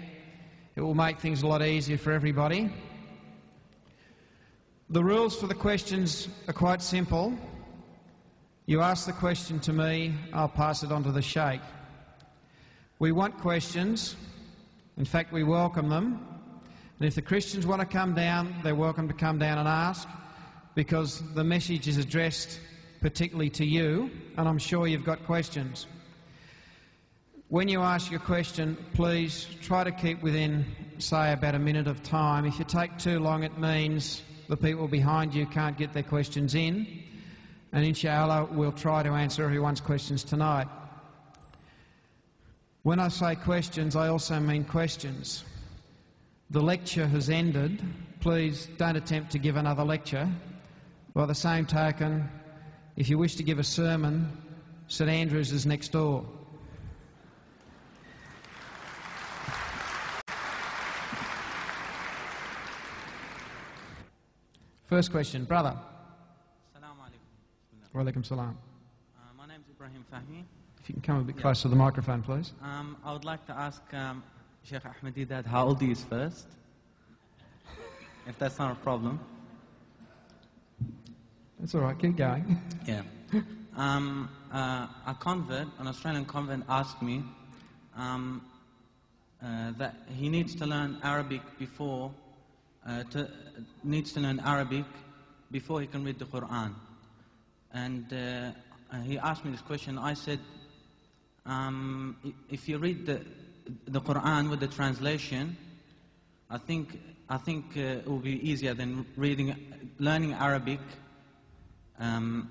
it will make things a lot easier for everybody. The rules for the questions are quite simple. You ask the question to me, I'll pass it on to the Sheikh. We want questions. In fact, we welcome them. And if the Christians want to come down, they're welcome to come down and ask because the message is addressed particularly to you, and I'm sure you've got questions. When you ask your question, please try to keep within, say, about a minute of time. If you take too long, it means the people behind you can't get their questions in. And inshallah, we'll try to answer everyone's questions tonight. When I say questions, I also mean questions. The lecture has ended. Please don't attempt to give another lecture. By the same token, if you wish to give a sermon, St Andrews is next door. First question, brother. Assalamu alaikum. Salam. Uh, my name is Ibrahim Fahmi. If you can come a bit closer to the microphone, please. Um, I would like to ask um, Sheikh Ahmed Deedat how old he is first, if that's not a problem. That's all right, keep going. Yeah. Um, uh, a convert, an Australian convert, asked me um, uh, that he needs to learn Arabic before uh, to, needs to learn Arabic before he can read the Quran. And uh, he asked me this question. I said, um, if you read the, the Quran with the translation, I think I think uh, it will be easier than reading, learning Arabic. Um,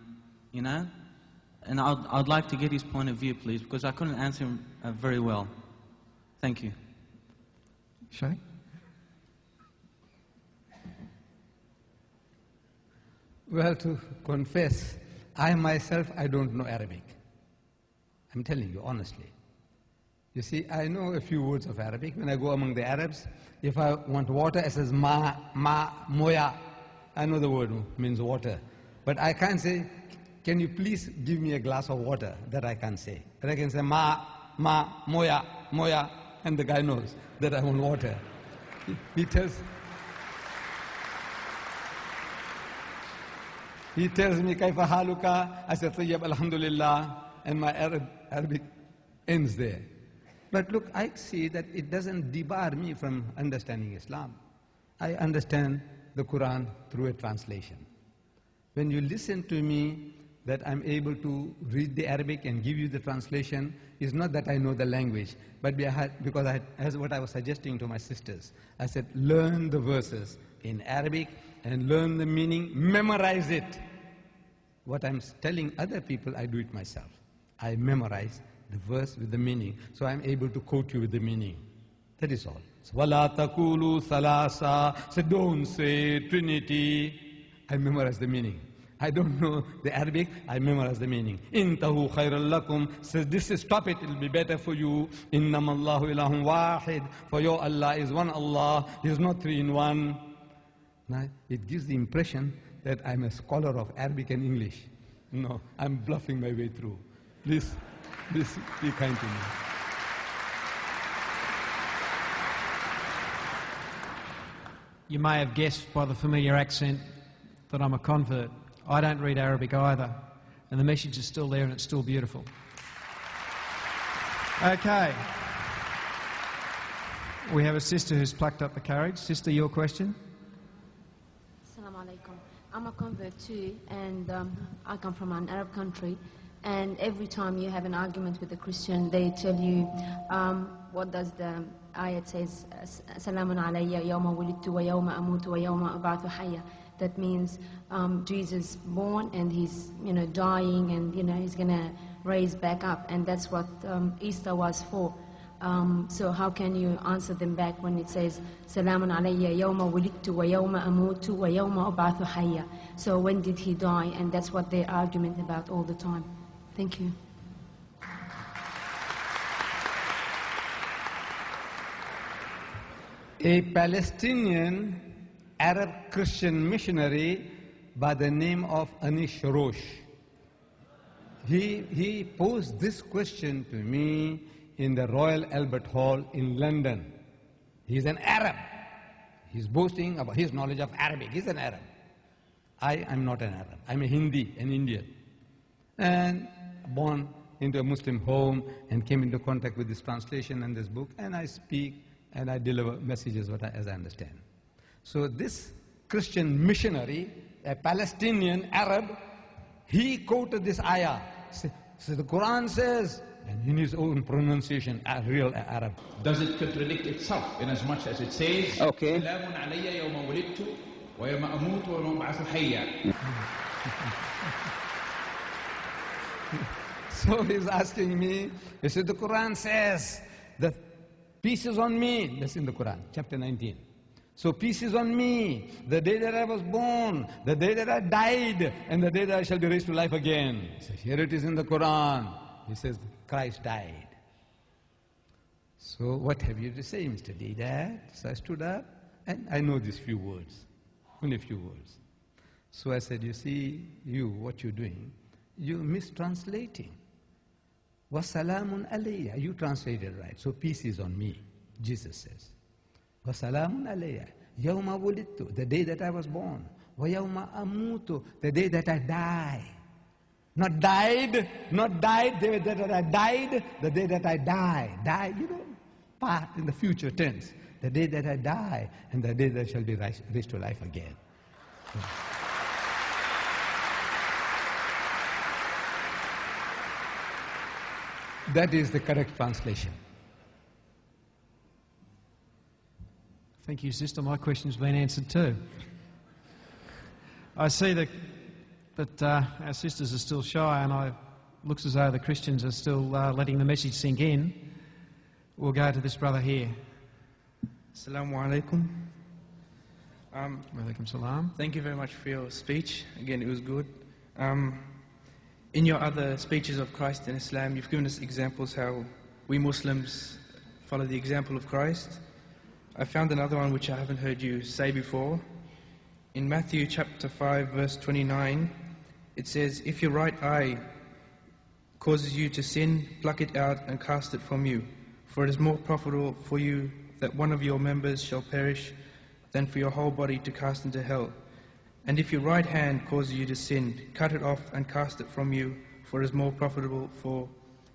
you know, and I'd, I'd like to get his point of view, please, because I couldn't answer him uh, very well. Thank you. Sheikh? Well, to confess, I myself, I don't know Arabic. I'm telling you honestly. You see, I know a few words of Arabic. When I go among the Arabs, if I want water, it says ma, ma, moya. I know the word means water. But I can't say, can you please give me a glass of water? That I can't say. But I can say ma, ma, moya, moya, and the guy knows that I want water. He, he tells, He tells me, Kaifa haluka? I said, Tayyib, alhamdulillah. And my Arab, Arabic ends there. But look, I see that it doesn't debar me from understanding Islam. I understand the Quran through a translation. When you listen to me, that I'm able to read the Arabic and give you the translation is not that I know the language, but because I as what I was suggesting to my sisters. I said, learn the verses in Arabic and learn the meaning, memorize it. What I'm telling other people, I do it myself. I memorize the verse with the meaning, so I'm able to quote you with the meaning. That is all. So, Wala takulu salasa, so don't say Trinity. I memorize the meaning. I don't know the Arabic, I memorize the meaning. Intahu khairal lakum. Says, this is, stop it, it'll be better for you. Innam Allahu ilahum wahid. For your Allah is one Allah, He is not three in one. Now, it gives the impression that I'm a scholar of Arabic and English. No, I'm bluffing my way through. Please, please be kind to me. You may have guessed by the familiar accent that I'm a convert. I don't read Arabic either, and the message is still there and it's still beautiful. Okay. We have a sister who's plucked up the courage. Sister, your question? Assalamu alaikum. I'm a convert too, and um, I come from an Arab country. And every time you have an argument with a Christian, they tell you, um, what does the ayat says, Salamun alayya yawma wulidtu wa yawma amutu wa yawma ab'athu hayya. That means um, Jesus born and he's, you know, dying and, you know, he's going to raise back up. And that's what um, Easter was for. Um, so how can you answer them back when it says Salamun alayya yawma wulidtu wa yawma amutu wa yawma ab'athu hayya. So when did he die? And that's what they argument about all the time. Thank you. A Palestinian Arab Christian missionary by the name of Anis Shorrosh. He, he posed this question to me in the Royal Albert Hall in London. He's an Arab. He's boasting about his knowledge of Arabic. He's an Arab. I am not an Arab. I'm a Hindi, an Indian. And born into a Muslim home and came into contact with this translation and this book, and I speak and I deliver messages as I understand. So this Christian missionary, a Palestinian Arab, he quoted this ayah. So the Quran says, and in his own pronunciation, a real Arab. Does it contradict itself in as much as it says, okay. so he's asking me, he said, the Quran says that peace is on me. That's in the Quran, chapter 19. So peace is on me, the day that I was born, the day that I died, and the day that I shall be raised to life again. So here it is in the Quran. He says, Christ died. So what have you to say, Mr. Deedat? So I stood up, and I know these few words, only a few words. So I said, you see, you, what you're doing, you're mistranslating. Wasalamun alayya. You translated right. So peace is on me, Jesus says. Wasalamun alayya. Yawma wulidtu, the day that I was born. Wa yawma amutu, the day that I die. Not died, not died, the day that I died, the day that I die. Die, you know, part in the future tense. The day that I die, and the day that I shall be raised to life again. That is the correct translation. Thank you, sister. My question's been answered too. I see that, that uh, our sisters are still shy, and it looks as though the Christians are still uh, letting the message sink in. We'll go to this brother here. Assalamu alaikum. Um, Walaikum salam. thank you very much for your speech. Again, it was good. Um, in your other speeches of Christ and Islam, you've given us examples how we Muslims follow the example of Christ. I found another one which I haven't heard you say before. In Matthew chapter 5, verse 29, it says, If your right eye causes you to sin, pluck it out and cast it from you. For it is more profitable for you that one of your members shall perish than for your whole body to cast into hell. And if your right hand causes you to sin, cut it off and cast it from you, for it is more profitable for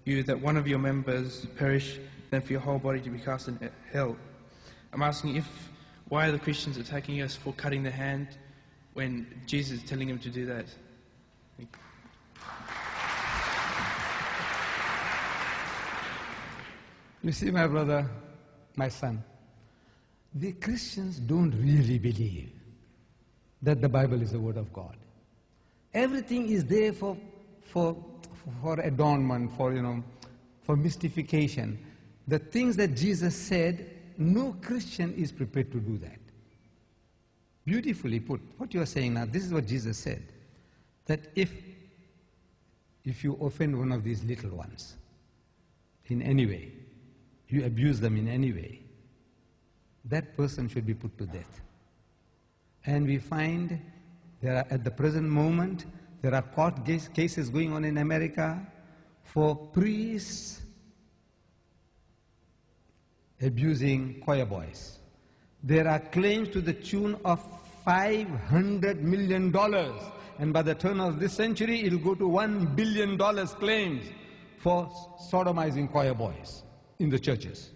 you that one of your members perish than for your whole body to be cast into hell. I'm asking if why are the Christians attacking us for cutting the hand when Jesus is telling them to do that? You. See, my brother, my son, the Christians don't really believe that the Bible is the Word of God. Everything is there for, for, for adornment, for, you know, for mystification. The things that Jesus said, no Christian is prepared to do that. Beautifully put. What you are saying now, this is what Jesus said. That if, if you offend one of these little ones in any way, you abuse them in any way, that person should be put to death. And we find there are, at the present moment, there are court cases going on in America for priests abusing choir boys. There are claims to the tune of $500 million. And by the turn of this century, it'll go to $1 billion claims for sodomizing choir boys in the churches.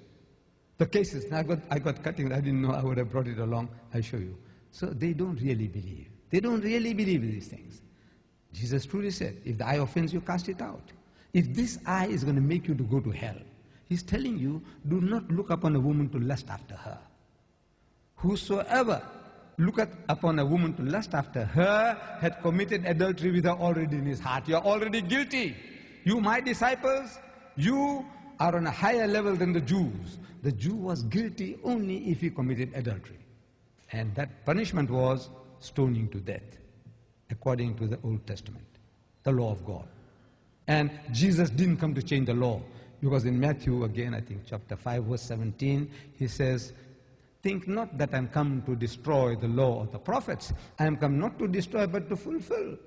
The cases, I got, I got cutting, I didn't know I would have brought it along, I'll show you. So they don't really believe. They don't really believe these things. Jesus truly said, if the eye offends you, cast it out. If this eye is going to make you to go to hell, he's telling you, do not look upon a woman to lust after her. Whosoever looketh upon a woman to lust after her had committed adultery with her already in his heart. You are already guilty. You, my disciples, you are on a higher level than the Jews. The Jew was guilty only if he committed adultery. And that punishment was stoning to death, according to the Old Testament, the law of God. And Jesus didn't come to change the law, because in Matthew, again, I think chapter 5, verse 17, he says, Think not that I'm come to destroy the law of the prophets. I am come not to destroy, but to fulfill.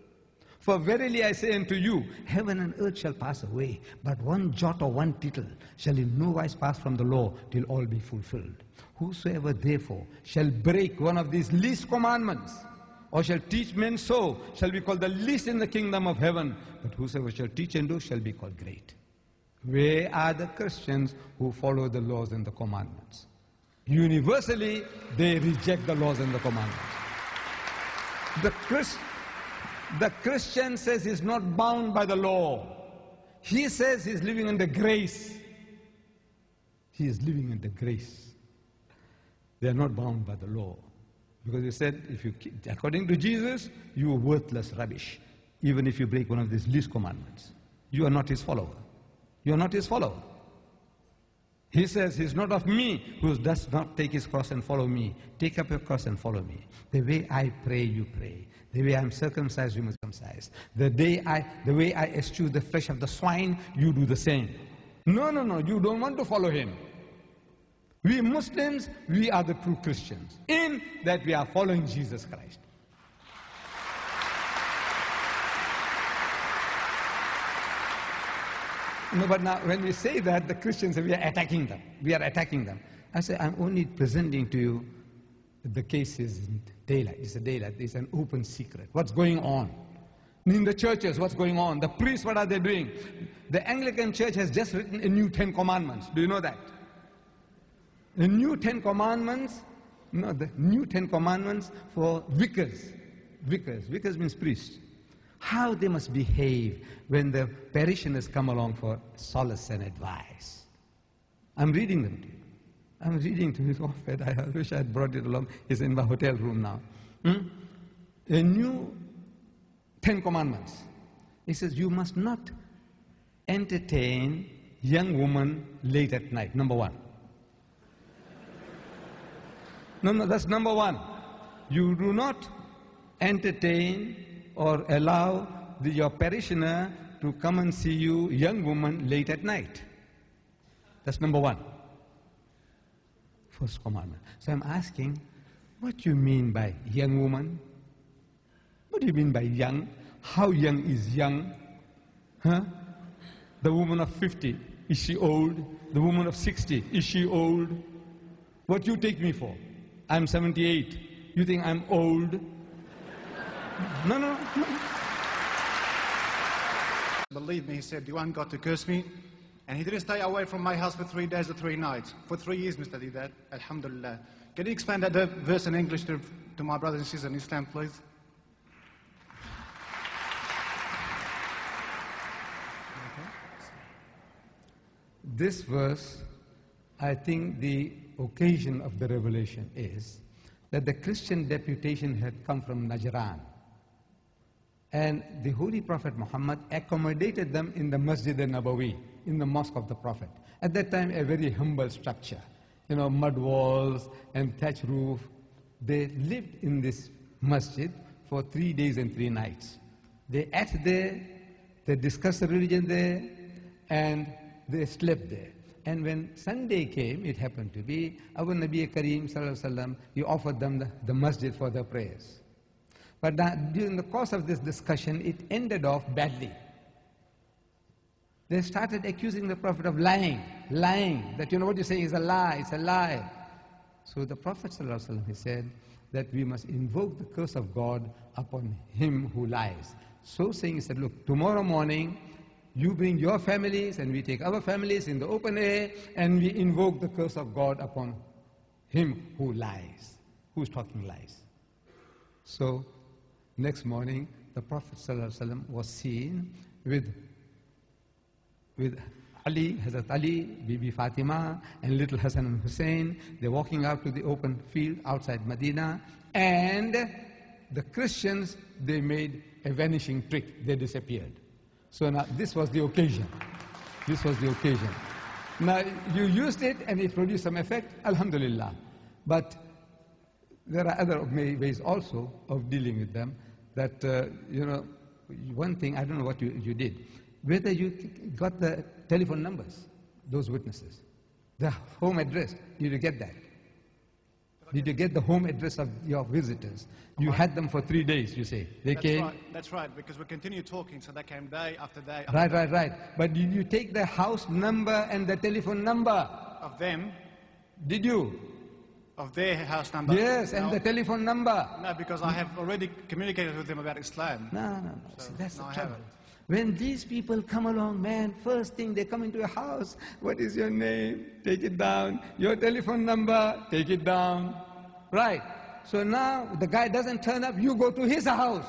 For verily I say unto you, heaven and earth shall pass away, but one jot or one tittle shall in no wise pass from the law till all be fulfilled. Whosoever therefore shall break one of these least commandments, or shall teach men so, shall be called the least in the kingdom of heaven. But whosoever shall teach and do shall be called great. Where are the Christians who follow the laws and the commandments? Universally, they reject the laws and the commandments. The, Christ, the Christian says he's not bound by the law. He says he's living under grace. He is living under grace. They are not bound by the law. Because he said, if you, according to Jesus, you are worthless rubbish, even if you break one of these least commandments. You are not his follower. You are not his follower. He says, He's not of me who does not take his cross and follow me. Take up your cross and follow me. The way I pray, you pray. The way I'm circumcised, you must circumcise. The, day I, the way I eschew the flesh of the swine, you do the same. No, no, no, you don't want to follow him. We Muslims, we are the true Christians, in that we are following Jesus Christ. No, but now when we say that, the Christians say we are attacking them. We are attacking them. I say, I'm only presenting to you the case is in daylight. It's a daylight. It's an open secret. What's going on? In the churches, what's going on? The priests, what are they doing? The Anglican Church has just written a new Ten Commandments. Do you know that? The new Ten Commandments, no, the new Ten Commandments for vicars. Vicars. Vicars means priests. How they must behave when the parishioners come along for solace and advice. I'm reading them to you. I'm reading to you. Oh, Fred, I wish I had brought it along. It's in my hotel room now. Hmm? A new Ten Commandments. He says, You must not entertain young women late at night. Number one. No, no, that's number one. You do not entertain or allow the, your parishioner to come and see you, young woman, late at night. That's number one. First commandment. So I'm asking, what do you mean by young woman? What do you mean by young? How young is young? Huh? The woman of 50, is she old? The woman of 60, is she old? What you take me for? I'm 78. You think I'm old? No, no, no. Believe me, he said, you ain't God to curse me. And he didn't stay away from my house for three days or three nights. For three years, Mr. Deedat. Alhamdulillah. Can you explain that verse in English to, to my brothers and sisters in Islam, please? This verse, I think the occasion of the revelation is that the Christian deputation had come from Najran. And the Holy Prophet Muhammad accommodated them in the Masjid al-Nabawi, in the Mosque of the Prophet. At that time, a very humble structure. You know, mud walls and thatch roof. They lived in this masjid for three days and three nights. They ate there, they discussed the religion there, and they slept there. And when Sunday came, it happened to be, our Nabi Kareem he offered them the, the masjid for their prayers. But during the course of this discussion, it ended off badly. They started accusing the Prophet of lying, lying, that you know what you're saying is a lie, it's a lie. So the Prophet ﷺ, he said that we must invoke the curse of God upon him who lies. So saying, he said, look, tomorrow morning, You bring your families and we take our families in the open air and we invoke the curse of God upon him who lies, who's talking lies. So, next morning, the Prophet ﷺ was seen with, with Ali, Hazrat Ali, Bibi Fatima, and little Hassan and Hussein. They're walking out to the open field outside Medina, and the Christians, they made a vanishing trick. They disappeared. So now this was the occasion. This was the occasion. Now you used it and it produced some effect, Alhamdulillah. But there are other ways also of dealing with them. That, uh, you know, one thing, I don't know what you, you did, whether you got the telephone numbers, those witnesses, the home address, did you get that? Did you get the home address of your visitors? You had them for three days, you say. They That's came. right. That's right, because we continued talking, so they came day after day. After Right, day right, right. But did you take the house number and the telephone number? Of them, Did you? Of their house number. Yes, and the telephone number. No, because I have already communicated with them about Islam. No, no, no. So, See, that's the trouble. When these people come along, man, first thing they come into your house. What is your name? Take it down. Your telephone number? Take it down. Right. So now the guy doesn't turn up, you go to his house.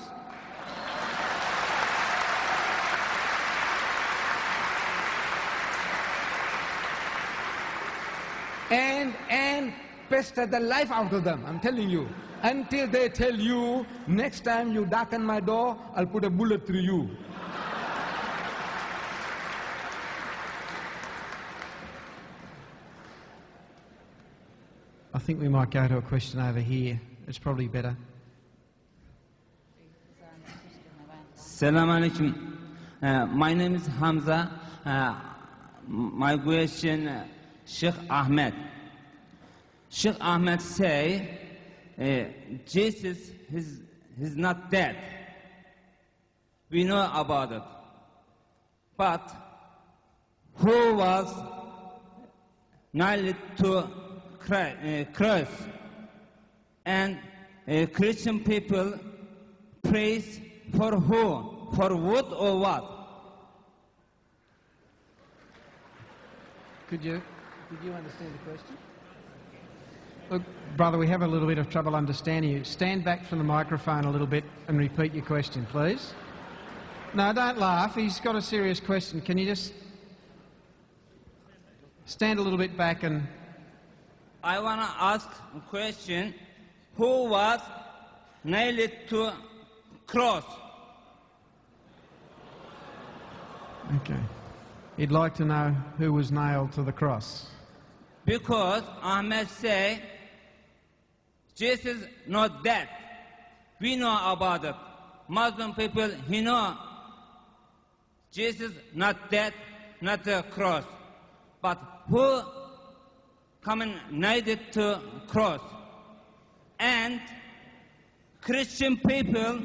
and and pester the life out of them. I'm telling you. Until they tell you, next time you darken my door, I'll put a bullet through you. I think we might go to a question over here. It's probably better. Salam alaikum. Uh, my name is Hamza. Uh, my question, uh, Sheikh Ahmed. Sheikh Ahmed say, uh, Jesus is, is not dead. We know about it. But who was nailed to uh, cross? And uh, Christian people praise for who? For what or what? Could you, could you understand the question? Look, brother, we have a little bit of trouble understanding you. Stand back from the microphone a little bit and repeat your question, please. No, don't laugh. He's got a serious question. Can you just stand a little bit back and I want to ask a question. Who was nailed to cross? Okay. He'd like to know who was nailed to the cross. Because Ahmed say, Jesus not dead. We know about it. Muslim people, he know Jesus not dead, not a cross. But who come and nailed to cross? And Christian people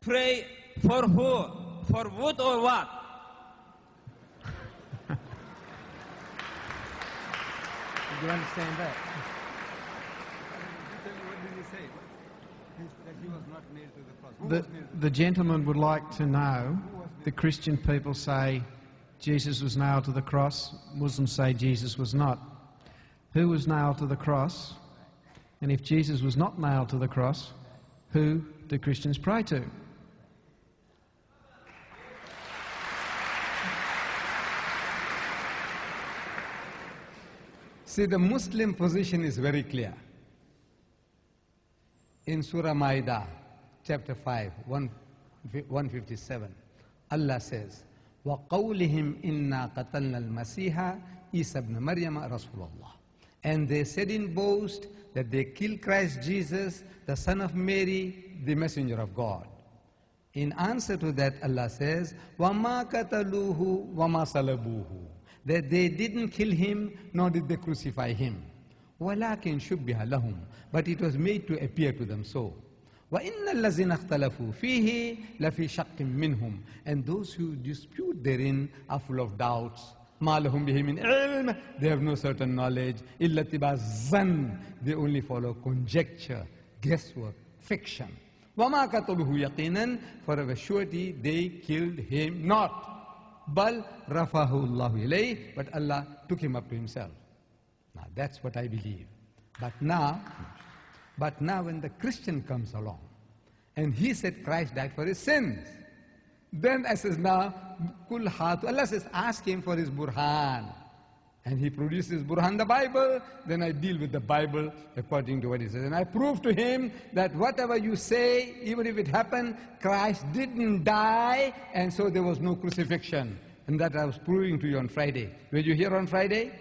pray for who? For what or what? Do you understand that? The, the gentleman would like to know the Christian people say Jesus was nailed to the cross, Muslims say Jesus was not. Who was nailed to the cross? And if Jesus was not nailed to the cross, who do Christians pray to? See, the Muslim position is very clear. In Surah Ma'idah, chapter 5, 1, 157, Allah says, وَقَوْلِهِمْ إِنَّا قَتَلْنَا الْمَسِيحَ Isa ibn Maryam Rasulullah. And they said in boast that they killed Christ Jesus, the son of Mary, the messenger of God. In answer to that, Allah says, وَمَا قَتَلُوهُ وَمَا صَلَبُوهُ That they didn't kill him, nor did they crucify him. وَلَكِنْ شُبِّهَ لَهُمْ But it was made to appear to them so. وَإِنَّ الَّذِينَ اخْتَلَفُوا فِيهِ لَفِي شَقٍ مِّنْهُمْ And those who dispute therein are full of doubts. مَا لَهُمْ بِهِ مِنْ عِلْمٍ They have no certain knowledge. إِلَّا اتِّبَاعَ الظَّنِّ They only follow conjecture, guesswork, fiction. وَمَا قَتَلُهُ يَقِينًا For of a surety they killed him not. Bal rafahu Allah ilayh, but Allah took him up to himself. Now that's what I believe. But now, but now when the Christian comes along, and he said Christ died for his sins, then I says now, kul. Allah says, ask him for his burhan. And he produces Burhan the Bible, then I deal with the Bible according to what he says. And I prove to him that whatever you say, even if it happened, Christ didn't die, and so there was no crucifixion. And that I was proving to you on Friday. Were you here on Friday?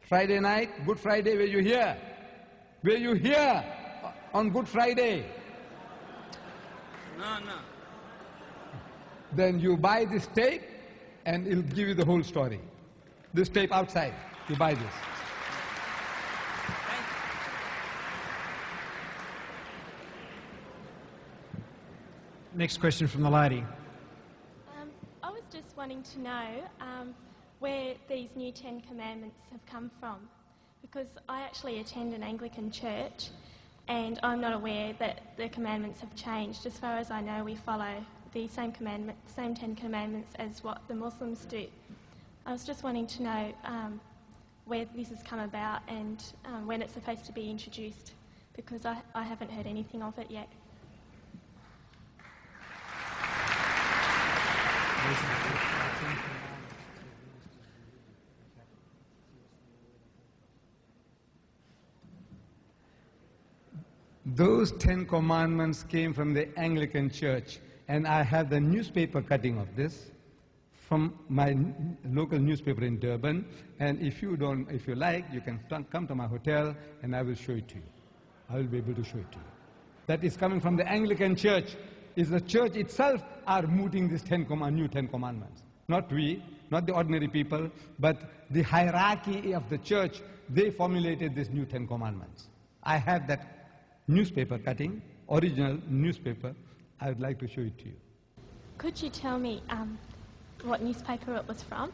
Friday night, Good Friday, were you here? Were you here on Good Friday? No, no. Then you buy this tape and it'll give you the whole story. This tape outside, you buy this. Next question from the lady. Um, I was just wanting to know um, where these new Ten Commandments have come from. Because I actually attend an Anglican church and I'm not aware that the commandments have changed. As far as I know, we follow the same commandment, same Ten Commandments as what the Muslims do. I was just wanting to know um, where this has come about and um, when it's supposed to be introduced because I, I haven't heard anything of it yet. Those Ten Commandments came from the Anglican Church, and I have the newspaper cutting of this from my local newspaper in Durban. And if you don't, if you like, you can come to my hotel, and I will show it to you. I will be able to show it to you. That is coming from the Anglican Church. Is the church itself are mooting these ten new Ten Commandments? Not we, not the ordinary people, but the hierarchy of the church. They formulated these new Ten Commandments. I have that newspaper cutting, original newspaper. I would like to show it to you. Could you tell me um, what newspaper it was from?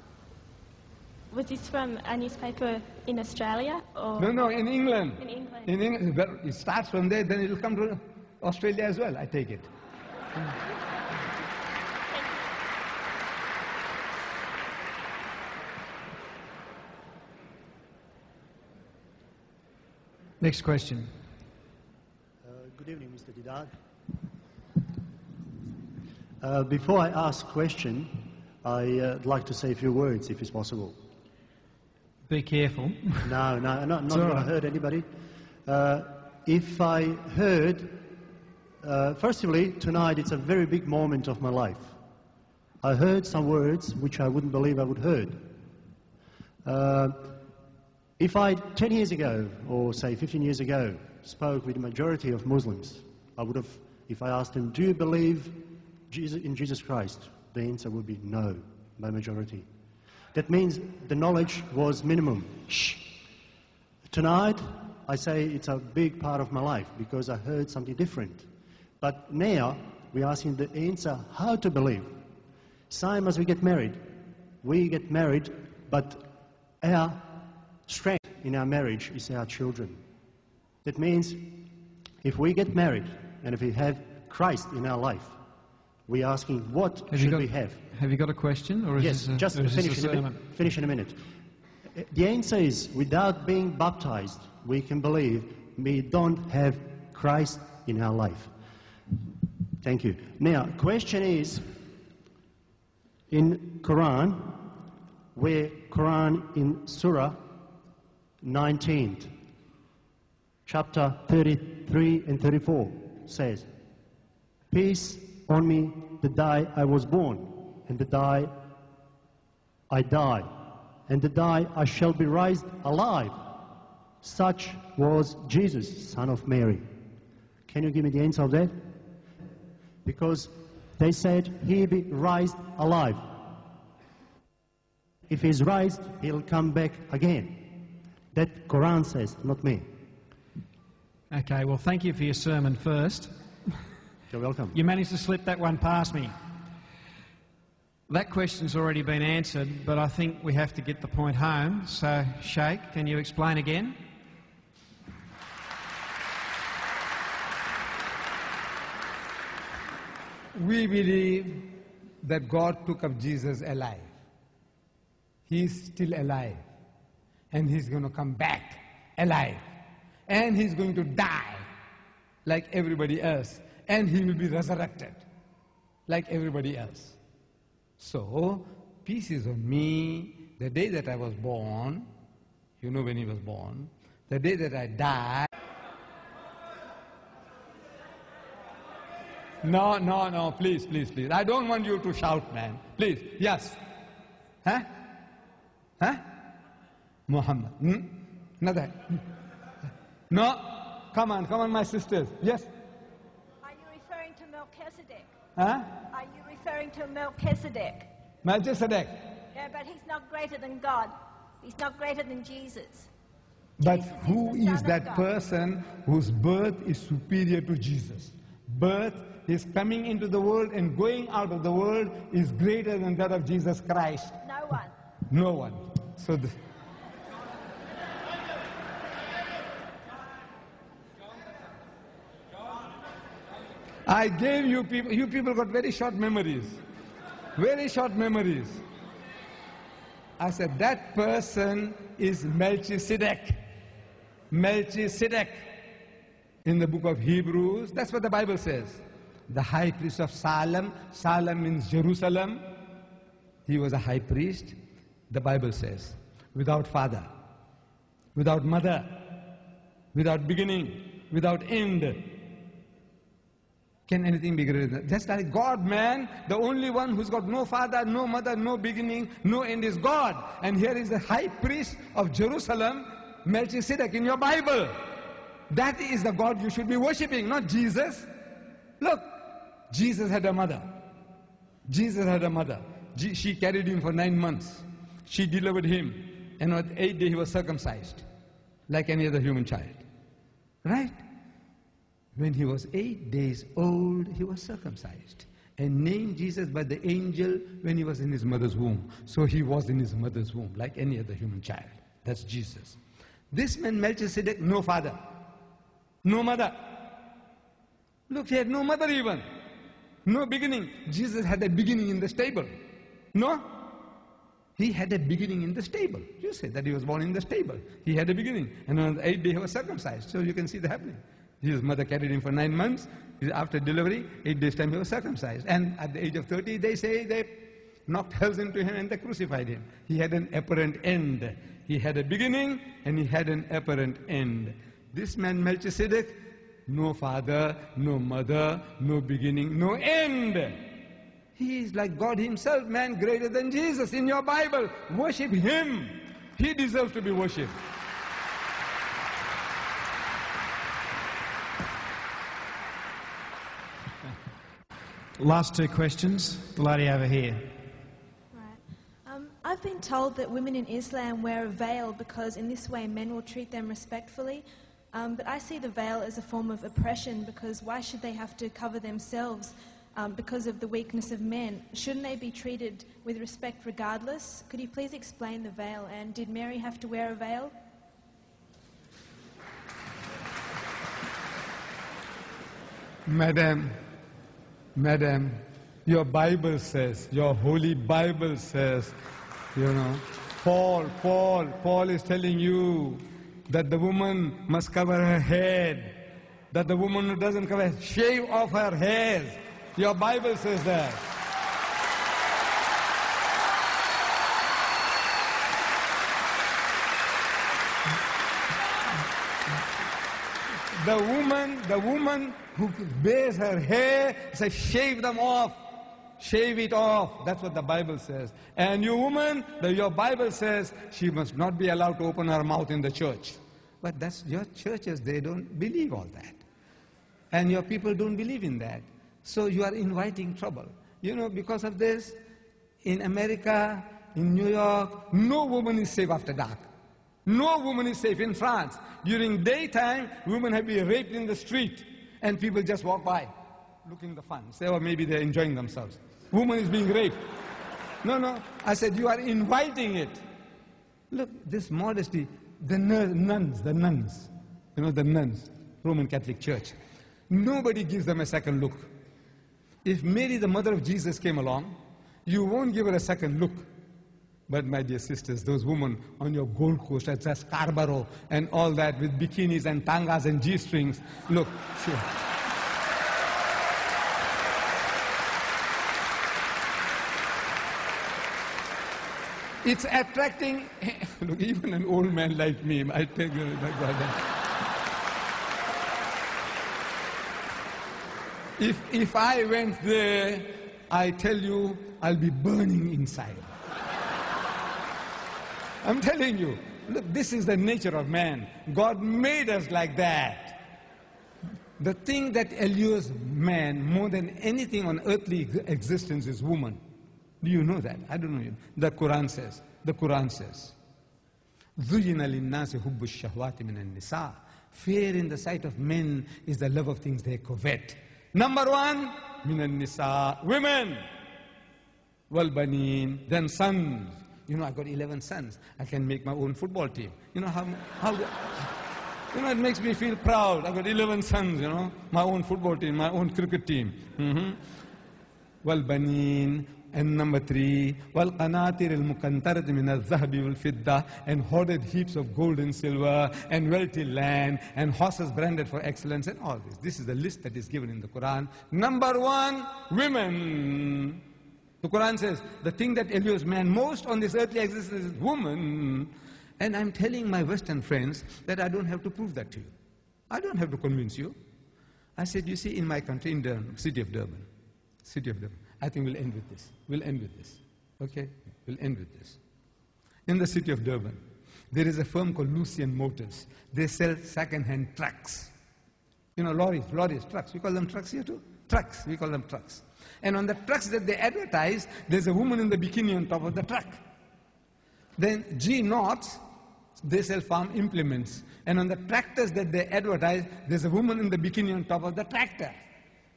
Was this from a newspaper in Australia or No, no, in England. In England. In England, well, it starts from there, then it will come to Australia as well, I take it. Next question. Good evening, Mr. Deedat. Uh, before I ask question, I'd uh, like to say a few words, if it's possible. Be careful. No, no, not, It's not going right. to hurt anybody. Uh, if I heard, uh, firstly, tonight it's a very big moment of my life. I heard some words which I wouldn't believe I would heard. Uh, if I, 10 years ago, or say 15 years ago, spoke with the majority of Muslims, I would have, if I asked them, do you believe Jesus, in Jesus Christ? The answer would be no, by majority. That means the knowledge was minimum. Shh. Tonight, I say it's a big part of my life because I heard something different. But now, we're asking the answer how to believe. Same as we get married. We get married, but our strength in our marriage is our children. That means if we get married and if we have Christ in our life, we're asking what Have you should got- we have? Have you got a question, or is yes, a, just finish in, a minute, finish in a minute. The answer is without being baptized, we can believe we don't have Christ in our life. Thank you. Now, question is in Quran, where Quran in Surah 19, chapter 33 and 34 says, Peace on me the day I was born, and the day I die, and the day I shall be raised alive. Such was Jesus, son of Mary. Can you give me the answer of that? Because they said he be raised alive. If he's raised, he'll come back again. That Quran says, not me. Okay, well, thank you for your sermon first. You're welcome. You managed to slip that one past me. That question's already been answered, but I think we have to get the point home. So, Sheikh, can you explain again? we believe that God took up Jesus alive. He's still alive. And he's going to come back alive. And he's going to die like everybody else. And he will be resurrected like everybody else. So, peace is on me. The day that I was born, you know when he was born, the day that I die. No, no, no, please, please, please. I don't want you to shout, man. Please, yes. Huh? Huh? Muhammad. Hmm? Not that. No. Come on, come on, my sisters. Yes. Are you referring to Melchizedek? Huh? Are you referring to Melchizedek? Melchizedek. Yeah, but he's not greater than God. He's not greater than Jesus. But Jesus is who the is that person whose birth is superior to Jesus? Birth, his coming into the world and going out of the world is greater than that of Jesus Christ. No one. No one. So the, I gave you people, you people got very short memories. Very short memories. I said, that person is Melchizedek. Melchizedek. In the book of Hebrews, that's what the Bible says. The high priest of Salem, Salem means Jerusalem. He was a high priest, the Bible says, without father, without mother, without beginning, without end. Can anything be greater than that? Just like God, man, the only one who's got no father, no mother, no beginning, no end is God. And here is the high priest of Jerusalem, Melchizedek, in your Bible. That is the God you should be worshipping, not Jesus. Look, Jesus had a mother. Jesus had a mother. She carried him for nine months. She delivered him. And on the eighth day he was circumcised, like any other human child. Right? When he was eight days old, he was circumcised and named Jesus by the angel when he was in his mother's womb. So he was in his mother's womb, like any other human child. That's Jesus. This man, Melchizedek, no father, no mother. Look, he had no mother even, no beginning. Jesus had a beginning in the stable. No? He had a beginning in the stable. You say that he was born in the stable. He had a beginning. And on the eighth day he was circumcised. So you can see the happening. His mother carried him for nine months. After delivery, eight days time he was circumcised. And at the age of 30, they say they knocked hells into him and they crucified him. He had an apparent end. He had a beginning and he had an apparent end. This man Melchizedek, no father, no mother, no beginning, no end. He is like God himself, man greater than Jesus in your Bible. Worship him. He deserves to be worshipped. Last two questions. The lady over here. Um, I've been told that women in Islam wear a veil because in this way men will treat them respectfully. Um, but I see the veil as a form of oppression because why should they have to cover themselves um, because of the weakness of men? Shouldn't they be treated with respect regardless? Could you please explain the veil? And did Mary have to wear a veil? Madam, Madam, your Bible says, your holy Bible says, you know, Paul, Paul, Paul is telling you that the woman must cover her head, that the woman who doesn't cover, shave off her hairs. Your Bible says that. The woman, the woman who bears her hair says, shave them off. Shave it off. That's what the Bible says. And you woman, the, your Bible says she must not be allowed to open her mouth in the church. But that's your churches, they don't believe all that. And your people don't believe in that. So you are inviting trouble. You know, because of this, in America, in New York, no woman is safe after dark. No woman is safe in France. During daytime, women have been raped in the street, and people just walk by, looking the fun. Say, or maybe they're enjoying themselves. Woman is being raped. No, no. I said, you are inviting it. Look, this modesty. The nuns, the nuns, you know, the nuns, Roman Catholic Church. Nobody gives them a second look. If Mary, the mother of Jesus, came along, you won't give her a second look. But my dear sisters, those women on your Gold Coast at Scarborough and all that with bikinis and tangas and G-strings, look, sure. It's attracting, look, even an old man like me, I tell you, my brother. If, if I went there, I tell you, I'll be burning inside. I'm telling you, look, this is the nature of man. God made us like that. The thing that allures man more than anything on earthly existence is woman. Do you know that? I don't know. The Quran says. The Quran says. زُيِّنَ لِلنَّاسِ حُبُّ الشَّهْوَاتِ مِنَ النِّسَاءِ Fear in the sight of men is the love of things they covet. Number one, min nisa women. Wal banin, then sons. You know, I've got 11 sons. I can make my own football team. You know, how, how do, you know, it makes me feel proud. I've got 11 sons, you know, my own football team, my own cricket team. Mm-hmm. Well, Banin, and number three, wal Anatir al mukantarat min al zahabi wal fidda, and hoarded heaps of gold and silver, and wealthy land, and horses branded for excellence, and all this. This is the list that is given in the Quran. Number one, women. The Quran says, the thing that allures man most on this earthly existence is woman. And I'm telling my Western friends that I don't have to prove that to you. I don't have to convince you. I said, you see, in my country, in the city of Durban, city of Durban, I think we'll end with this. We'll end with this. Okay? We'll end with this. In the city of Durban, there is a firm called Lucian Motors. They sell second-hand trucks. You know, lorries, lorries, trucks. We call them trucks here too? Trucks. We call them trucks. And on the trucks that they advertise, there's a woman in the bikini on top of the truck. Then G Knots, they sell farm implements. And on the tractors that they advertise, there's a woman in the bikini on top of the tractor.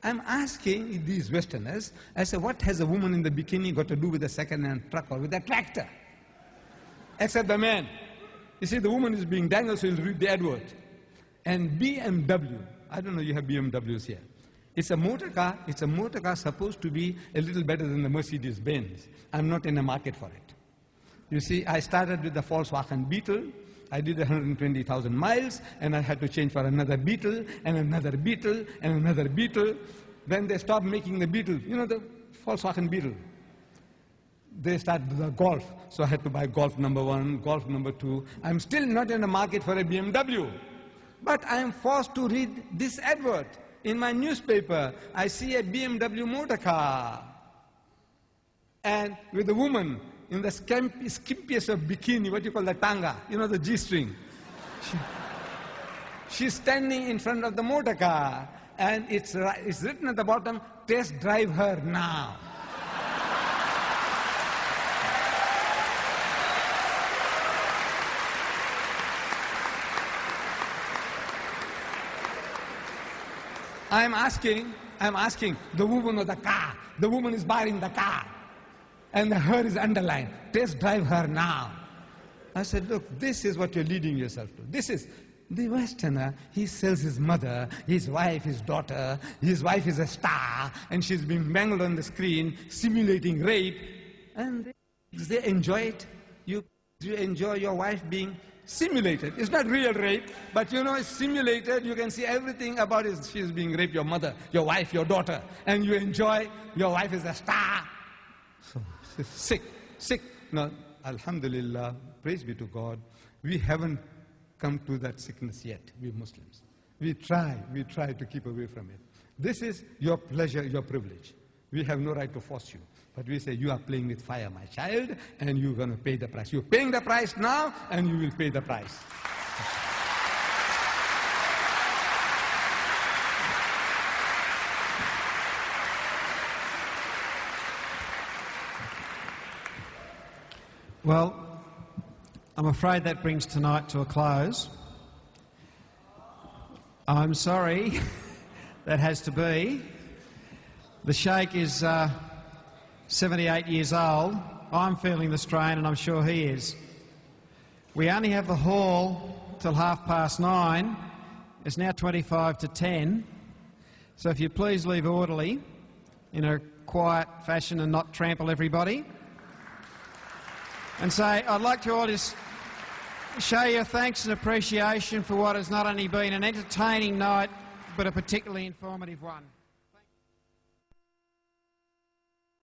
I'm asking these Westerners, I say, what has a woman in the bikini got to do with a second-hand truck or with a tractor? Except the man. You see, the woman is being dangled, so he'll read the advert. And BMW, I don't know, you have BMWs here. It's a motor car. It's a motor car supposed to be a little better than the Mercedes Benz. I'm not in the market for it. You see, I started with the Volkswagen Beetle. I did 120,000 miles, and I had to change for another Beetle, and another Beetle, and another Beetle. Then they stopped making the Beetle. You know, the Volkswagen Beetle. They started the Golf. So I had to buy Golf number one, Golf number two. I'm still not in the market for a BMW. But I'm forced to read this advert. In my newspaper, I see a BMW motor car. And with a woman in the skimpiest of bikini, what you call the tanga, you know, the G-string. She, she's standing in front of the motor car, and it's, it's written at the bottom, test drive her now. I'm asking, I'm asking the woman of the car. The woman is buying the car. And her is underlined. Test drive her now. I said, look, this is what you're leading yourself to. This is the Westerner. He sells his mother, his wife, his daughter. His wife is a star, and she's being mangled on the screen, simulating rape. And they, they enjoy it. You, you enjoy your wife being simulated. It's not real rape, but you know, it's simulated. You can see everything about it. She's being raped, your mother, your wife, your daughter, and you enjoy your wife is a star. So, sick, sick. No, Alhamdulillah, praise be to God. We haven't come to that sickness yet, we Muslims. We try, we try to keep away from it. This is your pleasure, your privilege. We have no right to force you. But we say, you are playing with fire, my child, and you're going to pay the price. You're paying the price now, and you will pay the price. Well, I'm afraid that brings tonight to a close. I'm sorry that has to be. The Sheikh is uh, 78 years old. I'm feeling the strain, and I'm sure he is. We only have the hall till half past nine. It's now 25 to 10. So if you please leave orderly, in a quiet fashion and not trample everybody. And say, I'd like to all just show your thanks and appreciation for what has not only been an entertaining night, but a particularly informative one.